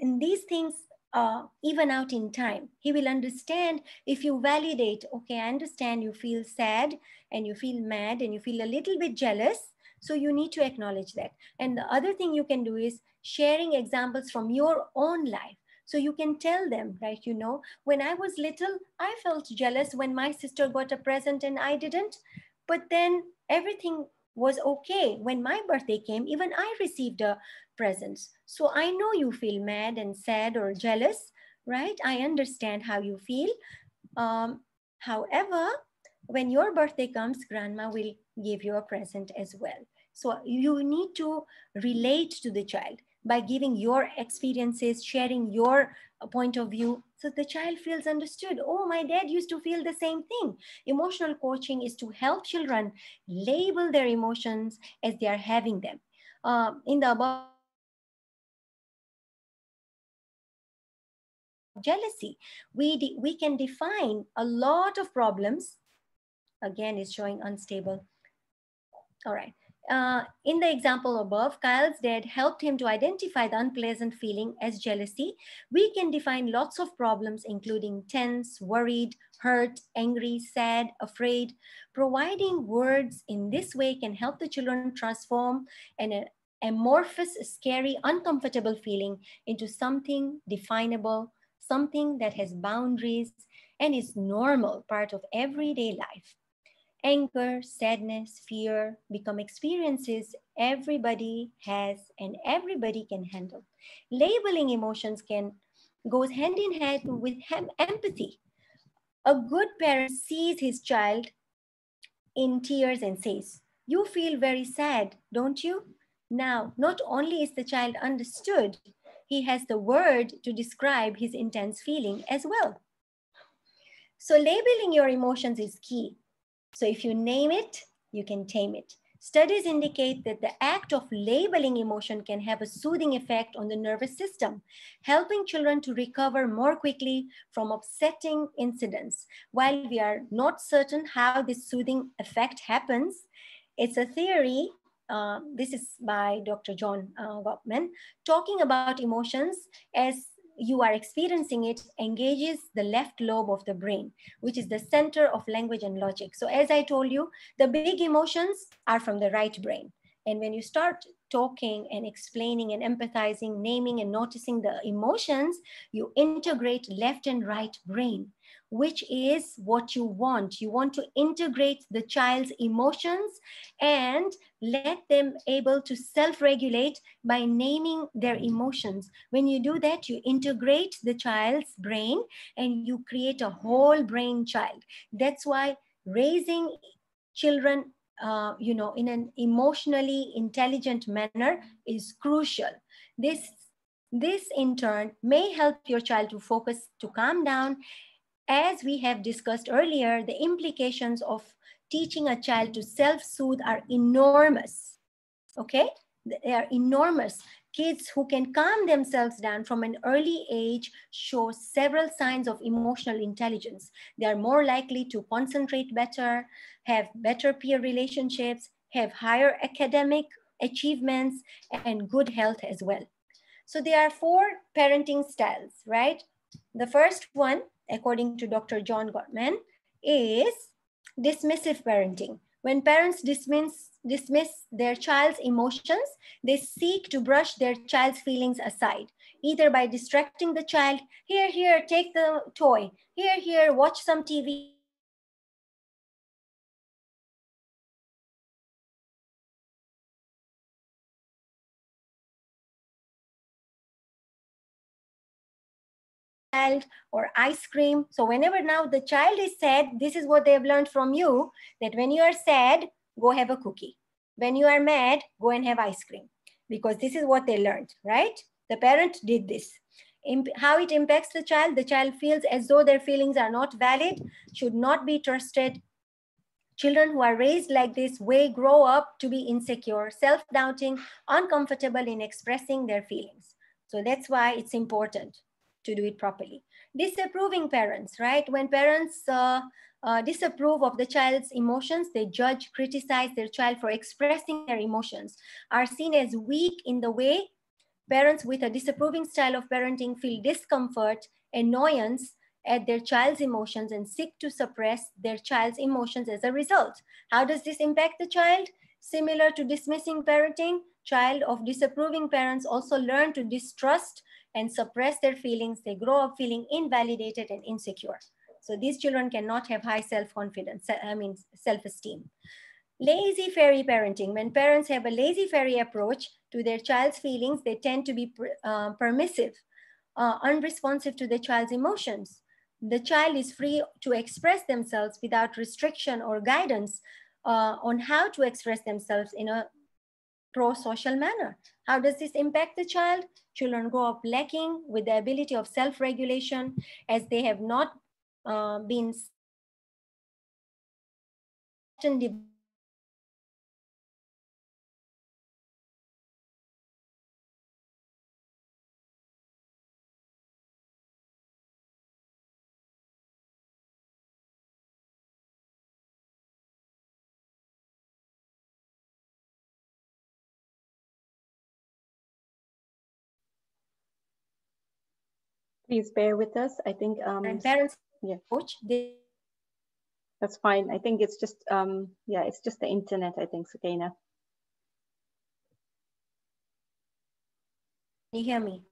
and these things uh, even out in time. He will understand if you validate, okay, I understand you feel sad and you feel mad and you feel a little bit jealous. So you need to acknowledge that. And the other thing you can do is sharing examples from your own life. So you can tell them, right? You know, when I was little, I felt jealous when my sister got a present and I didn't. But then everything was okay. When my birthday came, even I received a present. So I know you feel mad and sad or jealous, right? I understand how you feel. Um, however, when your birthday comes, grandma will give you a present as well. So you need to relate to the child by giving your experiences, sharing your point of view, so the child feels understood. Oh, my dad used to feel the same thing. Emotional coaching is to help children label their emotions as they are having them. Uh, in the above jealousy, we, we can define a lot of problems. Again, it's showing unstable. All right. Uh, in the example above, Kyle's dad helped him to identify the unpleasant feeling as jealousy. We can define lots of problems, including tense, worried, hurt, angry, sad, afraid. Providing words in this way can help the children transform and, uh, amorphous, scary, uncomfortable feeling into something definable, something that has boundaries and is normal part of everyday life. Anger, sadness, fear become experiences everybody has and everybody can handle. Labeling emotions can goes hand in hand with empathy. A good parent sees his child in tears and says, you feel very sad, don't you? Now, not only is the child understood, he has the word to describe his intense feeling as well. So labeling your emotions is key. So if you name it, you can tame it. Studies indicate that the act of labeling emotion can have a soothing effect on the nervous system, helping children to recover more quickly from upsetting incidents. While we are not certain how this soothing effect happens, it's a theory uh, this is by Dr. John uh, Gottman, talking about emotions as you are experiencing it engages the left lobe of the brain, which is the center of language and logic. So as I told you, the big emotions are from the right brain. And when you start talking and explaining and empathizing, naming and noticing the emotions, you integrate left and right brain which is what you want. You want to integrate the child's emotions and let them able to self-regulate by naming their emotions. When you do that, you integrate the child's brain and you create a whole brain child. That's why raising children uh, you know, in an emotionally intelligent manner is crucial. This, this in turn may help your child to focus, to calm down as we have discussed earlier, the implications of teaching a child to self-soothe are enormous, okay? They are enormous. Kids who can calm themselves down from an early age show several signs of emotional intelligence. They are more likely to concentrate better, have better peer relationships, have higher academic achievements, and good health as well. So there are four parenting styles, right? The first one according to Dr. John Gottman, is dismissive parenting. When parents dismiss, dismiss their child's emotions, they seek to brush their child's feelings aside, either by distracting the child, here, here, take the toy, here, here, watch some TV, child or ice cream. So whenever now the child is sad, this is what they have learned from you, that when you are sad, go have a cookie. When you are mad, go and have ice cream. Because this is what they learned, right? The parent did this. How it impacts the child, the child feels as though their feelings are not valid, should not be trusted. Children who are raised like this way grow up to be insecure, self-doubting, uncomfortable in expressing their feelings. So that's why it's important to do it properly. Disapproving parents, right? When parents uh, uh, disapprove of the child's emotions, they judge, criticize their child for expressing their emotions, are seen as weak in the way parents with a disapproving style of parenting feel discomfort, annoyance at their child's emotions and seek to suppress their child's emotions as a result. How does this impact the child? Similar to dismissing parenting, child of disapproving parents also learn to distrust and suppress their feelings, they grow up feeling invalidated and insecure. So these children cannot have high self-confidence, I mean, self-esteem. Laissez-faire parenting. When parents have a laissez-faire approach to their child's feelings, they tend to be uh, permissive, uh, unresponsive to the child's emotions. The child is free to express themselves without restriction or guidance uh, on how to express themselves in a pro-social manner. How does this impact the child? Children grow up lacking with the ability of self-regulation as they have not uh, been Please bear with us. I think um, and parents yeah. coach they that's fine. I think it's just um yeah, it's just the internet. I think, Sukaina. you hear me?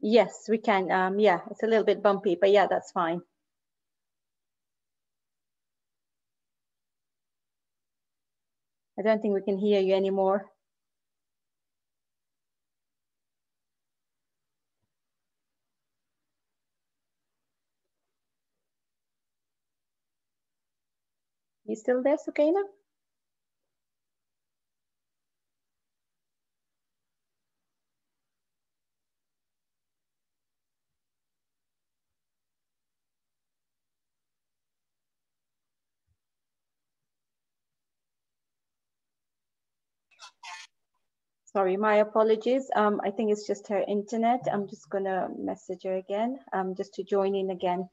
Yes, we can. Um, yeah, it's a little bit bumpy, but yeah, that's fine. I don't think we can hear you anymore. You still there, Sukaina? Sorry, my apologies. Um, I think it's just her internet. I'm just gonna message her again, um, just to join in again.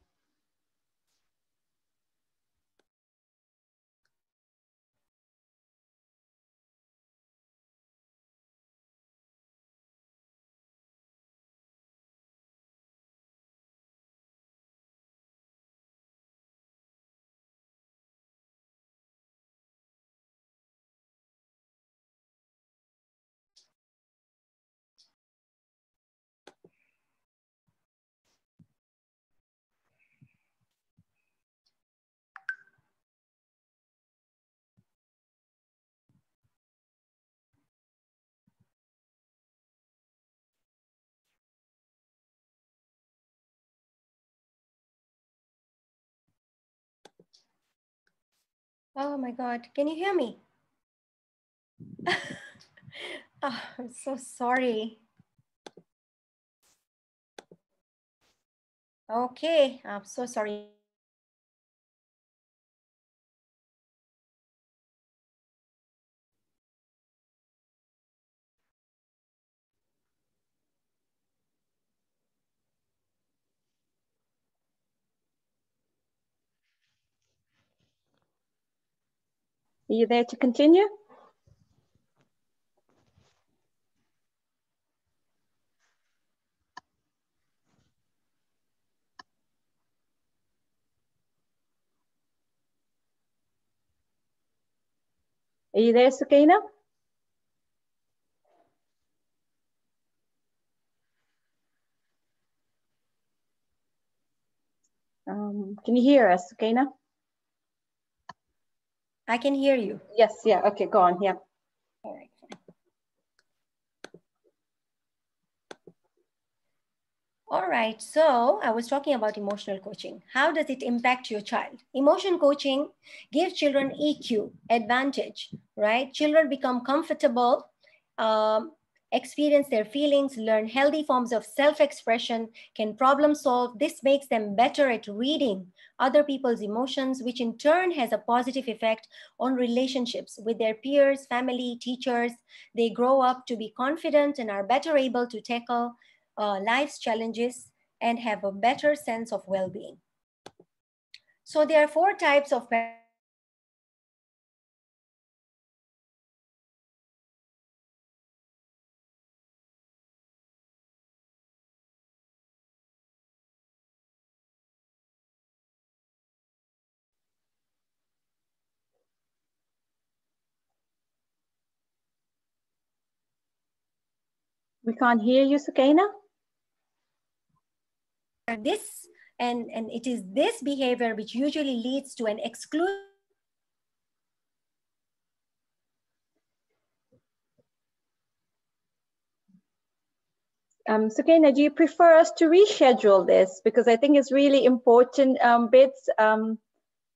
Oh my God, can you hear me? oh, <laughs> I'm so sorry. Okay, I'm so sorry. Are you there to continue? Are you there, Sukaina? Um, can you hear us, Sukaina? I can hear you. Yes, yeah, okay, go on, yeah. All right. All right, so I was talking about emotional coaching. How does it impact your child? Emotion coaching gives children EQ, advantage, right? Children become comfortable, um, experience their feelings, learn healthy forms of self-expression, can problem solve. This makes them better at reading other people's emotions, which in turn has a positive effect on relationships with their peers, family, teachers. They grow up to be confident and are better able to tackle uh, life's challenges and have a better sense of well-being. So there are four types of We can't hear you, Sukaina. This and, and it is this behavior which usually leads to an exclusion Um, Sukaina, do you prefer us to reschedule this? Because I think it's really important um, bits. Um,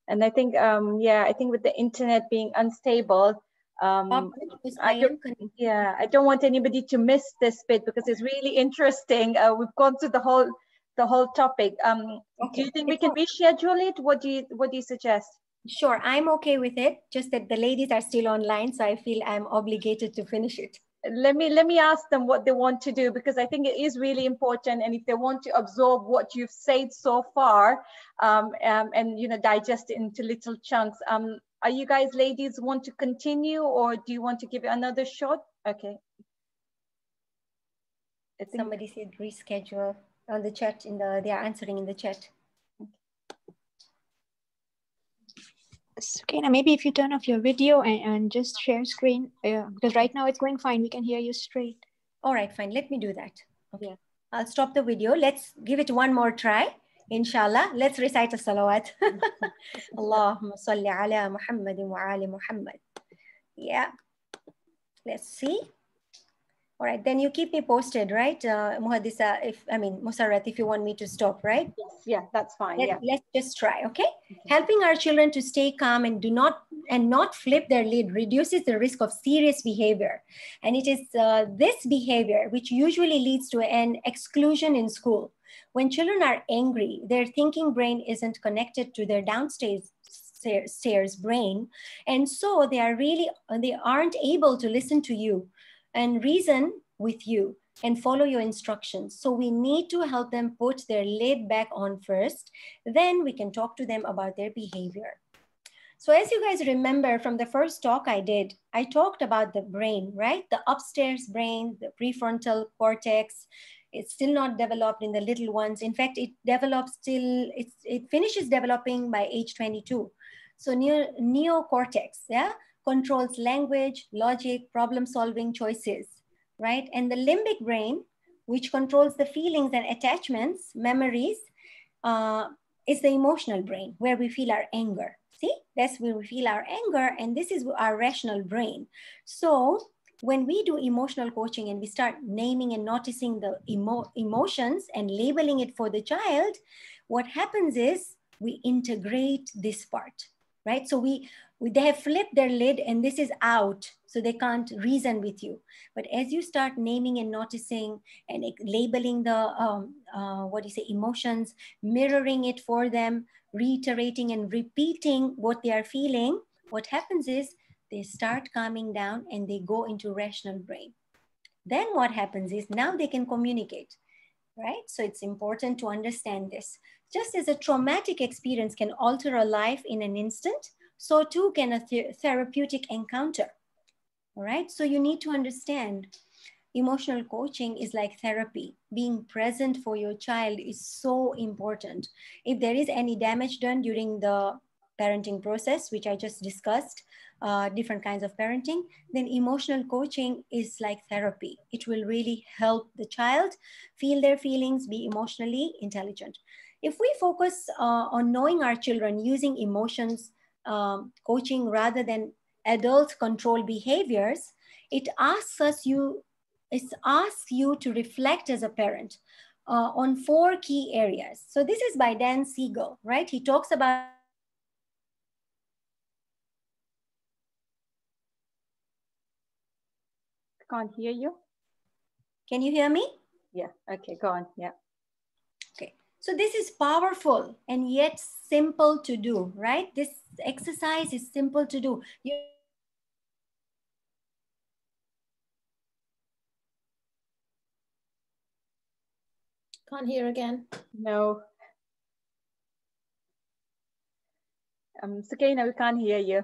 and I think, um, yeah, I think with the internet being unstable, um, I don't, yeah, I don't want anybody to miss this bit because it's really interesting. Uh, we've gone through the whole the whole topic. Um, okay. Do you think we can reschedule it? What do you What do you suggest? Sure, I'm okay with it. Just that the ladies are still online, so I feel I'm obligated to finish it let me let me ask them what they want to do because I think it is really important. And if they want to absorb what you've said so far, um, um, and you know digest it into little chunks, um, are you guys ladies want to continue or do you want to give it another shot? Okay. Somebody said reschedule on the chat. In the they are answering in the chat. Okay, now maybe if you turn off your video and, and just share screen, uh, because right now it's going fine. We can hear you straight. All right, fine. Let me do that. Okay. Yeah. I'll stop the video. Let's give it one more try. Inshallah. Let's recite a salawat. <laughs> Allahumma salli ala Muhammadin wa ali Muhammad. Yeah. Let's see. All right, then you keep me posted, right? Uh, Muhadisa, if, I mean, Musarat, if you want me to stop, right? Yes, yeah, that's fine. Let, yeah. Let's just try, okay? Helping our children to stay calm and do not and not flip their lid reduces the risk of serious behavior. And it is uh, this behavior which usually leads to an exclusion in school. When children are angry, their thinking brain isn't connected to their downstairs stairs brain. And so they are really, they aren't able to listen to you and reason with you and follow your instructions. So we need to help them put their lid back on first. Then we can talk to them about their behavior. So as you guys remember from the first talk I did, I talked about the brain, right? The upstairs brain, the prefrontal cortex, it's still not developed in the little ones. In fact, it develops till, it's, it finishes developing by age 22. So neo, neocortex, yeah, controls language, logic, problem solving choices, right? And the limbic brain, which controls the feelings and attachments, memories, uh, is the emotional brain where we feel our anger. See, that's where we feel our anger, and this is our rational brain. So when we do emotional coaching and we start naming and noticing the emo emotions and labeling it for the child, what happens is we integrate this part, right? So we, we they have flipped their lid and this is out, so they can't reason with you. But as you start naming and noticing and labeling the um, uh, what do you say emotions, mirroring it for them, reiterating and repeating what they are feeling, what happens is they start calming down and they go into rational brain. Then what happens is now they can communicate, right? So it's important to understand this. Just as a traumatic experience can alter a life in an instant, so too can a th therapeutic encounter, all right? So you need to understand emotional coaching is like therapy. Being present for your child is so important. If there is any damage done during the parenting process, which I just discussed, uh, different kinds of parenting, then emotional coaching is like therapy. It will really help the child feel their feelings, be emotionally intelligent. If we focus uh, on knowing our children using emotions um, coaching rather than adult control behaviors, it asks us you, it asks you to reflect as a parent uh, on four key areas. So this is by Dan Siegel, right? He talks about Can't hear you. Can you hear me? Yeah. Okay. Go on. Yeah. Okay. So this is powerful and yet simple to do, right? This exercise is simple to do. You Can't hear again. No. Um, Sukaina, we can't hear you.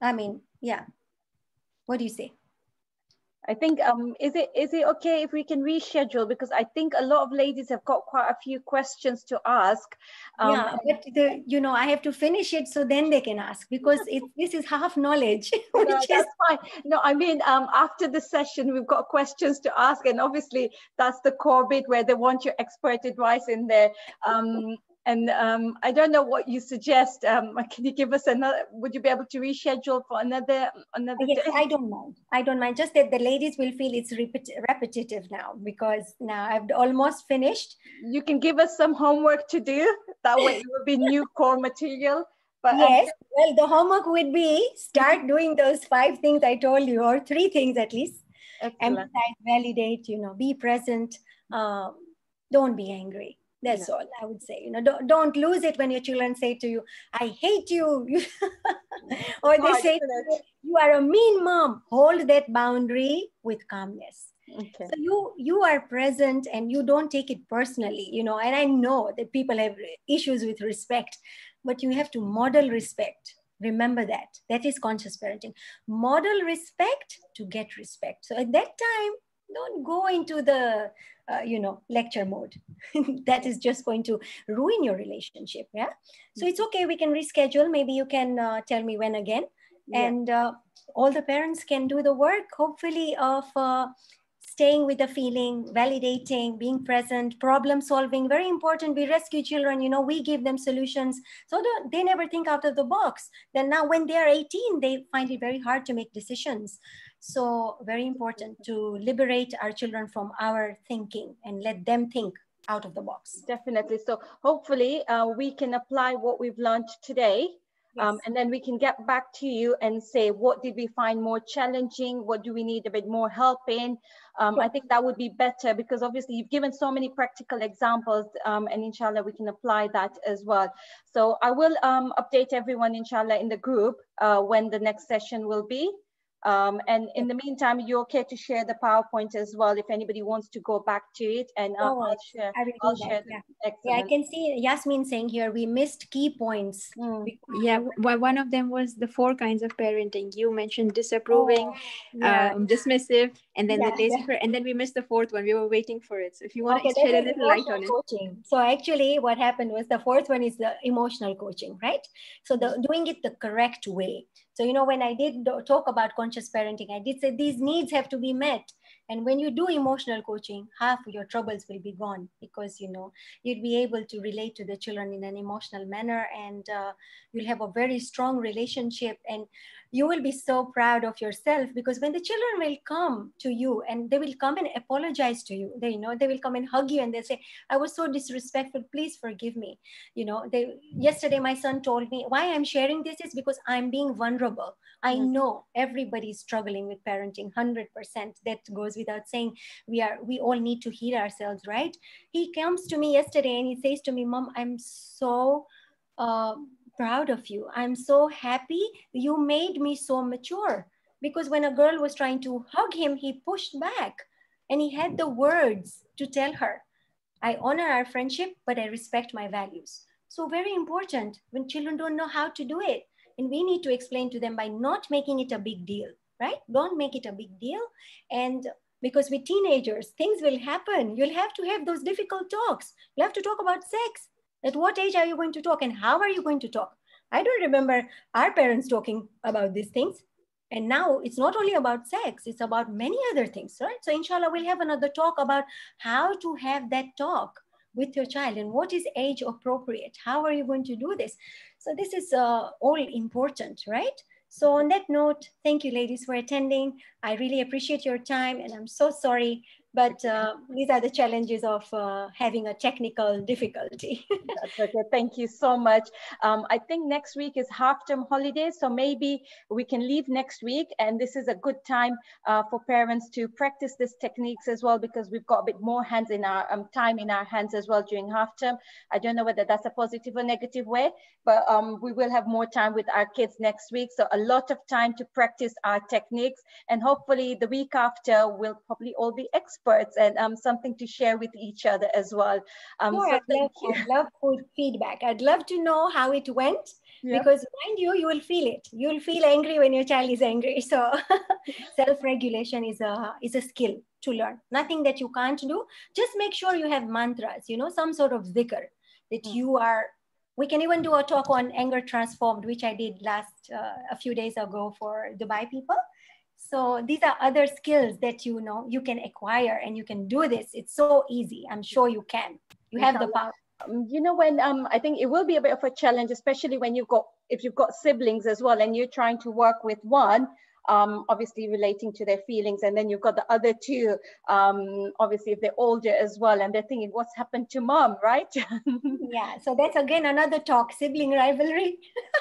I mean, yeah. What do you say? I think um is it is it okay if we can reschedule because I think a lot of ladies have got quite a few questions to ask. Um, yeah, but the, you know I have to finish it so then they can ask because it this is half knowledge. <laughs> no, that's fine. No, I mean um after the session we've got questions to ask and obviously that's the core bit where they want your expert advice in there. Um, and um, I don't know what you suggest. Um, <laughs> can you give us another? Would you be able to reschedule for another another yes, day? I don't mind. I don't mind. Just that the ladies will feel it's repet- repetitive now because now I've almost finished. You can give us some homework to do. That way, it will be <laughs> new core material. But um, yes, well, the homework would be start doing those five things I told you, or three things at least. Excellent. Empathize, validate. You know, be present. Um, don't be angry that's Yeah. all I would say. You know, don't, don't lose it when your children say to you, I hate you. <laughs> or they say, you, you are a mean mom. Hold that boundary with calmness. okay. So you you are present and you don't take it personally, you know, and I know that people have issues with respect, but you have to model respect. Remember that. That is conscious parenting. Model respect to get respect. So at that time, don't go into the uh, you know lecture mode. <laughs> That is just going to ruin your relationship yeah? So it's okay we can reschedule. Maybe you can uh, tell me when again. Yeah. and uh, all the parents can do the work hopefully of uh, staying with the feeling validating being present problem solving very important. We rescue children you know we give them solutions. So they never think out of the box. Then now when they are 18 they find it very hard to make decisions so very important to liberate our children from our thinking and let them think out of the box. Definitely. So hopefully uh, we can apply what we've learned today Yes. Um, and then we can get back to you and say what did we find more challenging what do we need a bit more help in um, i think that would be better because obviously you've given so many practical examples um, and inshallah we can apply that as well so i will um, update everyone inshallah in the group uh, when the next session will be um, and in the meantime, you're okay to share the PowerPoint as well if anybody wants to go back to it. And uh, oh, I'll share. I will share yeah. yeah. I can see Yasmin saying here we missed key points. Mm. Yeah, well, one of them was the four kinds of parenting. You mentioned disapproving, oh, yeah. um, dismissive, and then yeah, the lazy yeah. and then we missed the fourth one. We were waiting for it. So if you want okay, to shed a little light on coaching. it. So actually, what happened was the fourth one is the emotional coaching, right? So the doing it the correct way. So, you know, when I did talk about conscious parenting, I did say these needs have to be met. And when you do emotional coaching, half your troubles will be gone because, you know, you'll be able to relate to the children in an emotional manner and uh, you'll have a very strong relationship. And you will be so proud of yourself because when the children will come to you and they will come and apologize to you they you know they will come and hug you and they say i was so disrespectful please forgive me you know they yesterday my son told me why i'm sharing this is because i'm being vulnerable i mm-hmm. know everybody is struggling with parenting 100% that goes without saying we are we all need to heal ourselves right he comes to me yesterday and he says to me mom i'm so uh, proud of you. I'm so happy you made me so mature. Because when a girl was trying to hug him, he pushed back and he had the words to tell her, I honor our friendship, but I respect my values. So, very important when children don't know how to do it. And we need to explain to them by not making it a big deal, right? Don't make it a big deal. And because with teenagers, things will happen. You'll have to have those difficult talks. You'll have to talk about sex. At what age are you going to talk and how are you going to talk? I don't remember our parents talking about these things. And now it's not only about sex, it's about many other things, right? So inshallah, we'll have another talk about how to have that talk with your child and what is age appropriate. How are you going to do this? So this is uh, all important, right? So on that note, thank you ladies for attending. I really appreciate your time and I'm so sorry but uh, these are the challenges of uh, having a technical difficulty. <laughs> Okay. Thank you so much. Um, I think next week is half-term holidays, so maybe we can leave next week, and this is a good time uh, for parents to practice these techniques as well because we've got a bit more hands in our um, time in our hands as well during half-term. I don't know whether that's a positive or negative way, but um, we will have more time with our kids next week, so a lot of time to practice our techniques, and hopefully the week after we'll probably all be experts and um, something to share with each other as well. Um, so I'd, love, I'd love feedback. I'd love to know how it went yeah. because mind you, you will feel it. You'll feel angry when your child is angry. <laughs> So <laughs> self-regulation is a, is a skill to learn. Nothing that you can't do. Just make sure you have mantras, you know, some sort of zikr that mm. you are we can even do a talk on anger transformed which i did last uh, a few days ago for dubai people so these are other skills that you know you can acquire and you can do this. It's so easy. I'm sure you can. You have the power. Um, you know when um, I think it will be a bit of a challenge, especially when you've got if you've got siblings as well, and you're trying to work with one. Um, obviously relating to their feelings and then you've got the other two um, obviously if they're older as well and they're thinking what's happened to mom right <laughs> yeah so that's again another talk sibling rivalry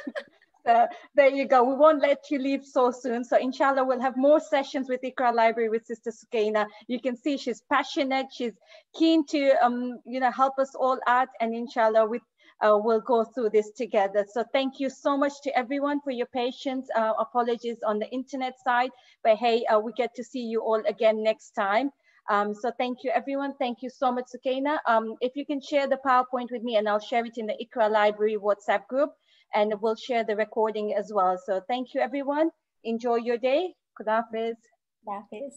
<laughs> uh, there you go. We won't let you leave so soon. So inshallah, we'll have more sessions with Iqra Library with Sister Sukaina. You can see she's passionate. She's keen to, um, you know, help us all out. And inshallah, with uh, we'll go through this together. So thank you so much to everyone for your patience. Uh, apologies on the internet side, but hey, uh, we get to see you all again next time. Um, so thank you, everyone. Thank you so much, Sukaina. Um, if you can share the PowerPoint with me and I'll share it in the Iqra Library WhatsApp group and we'll share the recording as well. So thank you, everyone. Enjoy your day. Kudafis. Kudafis.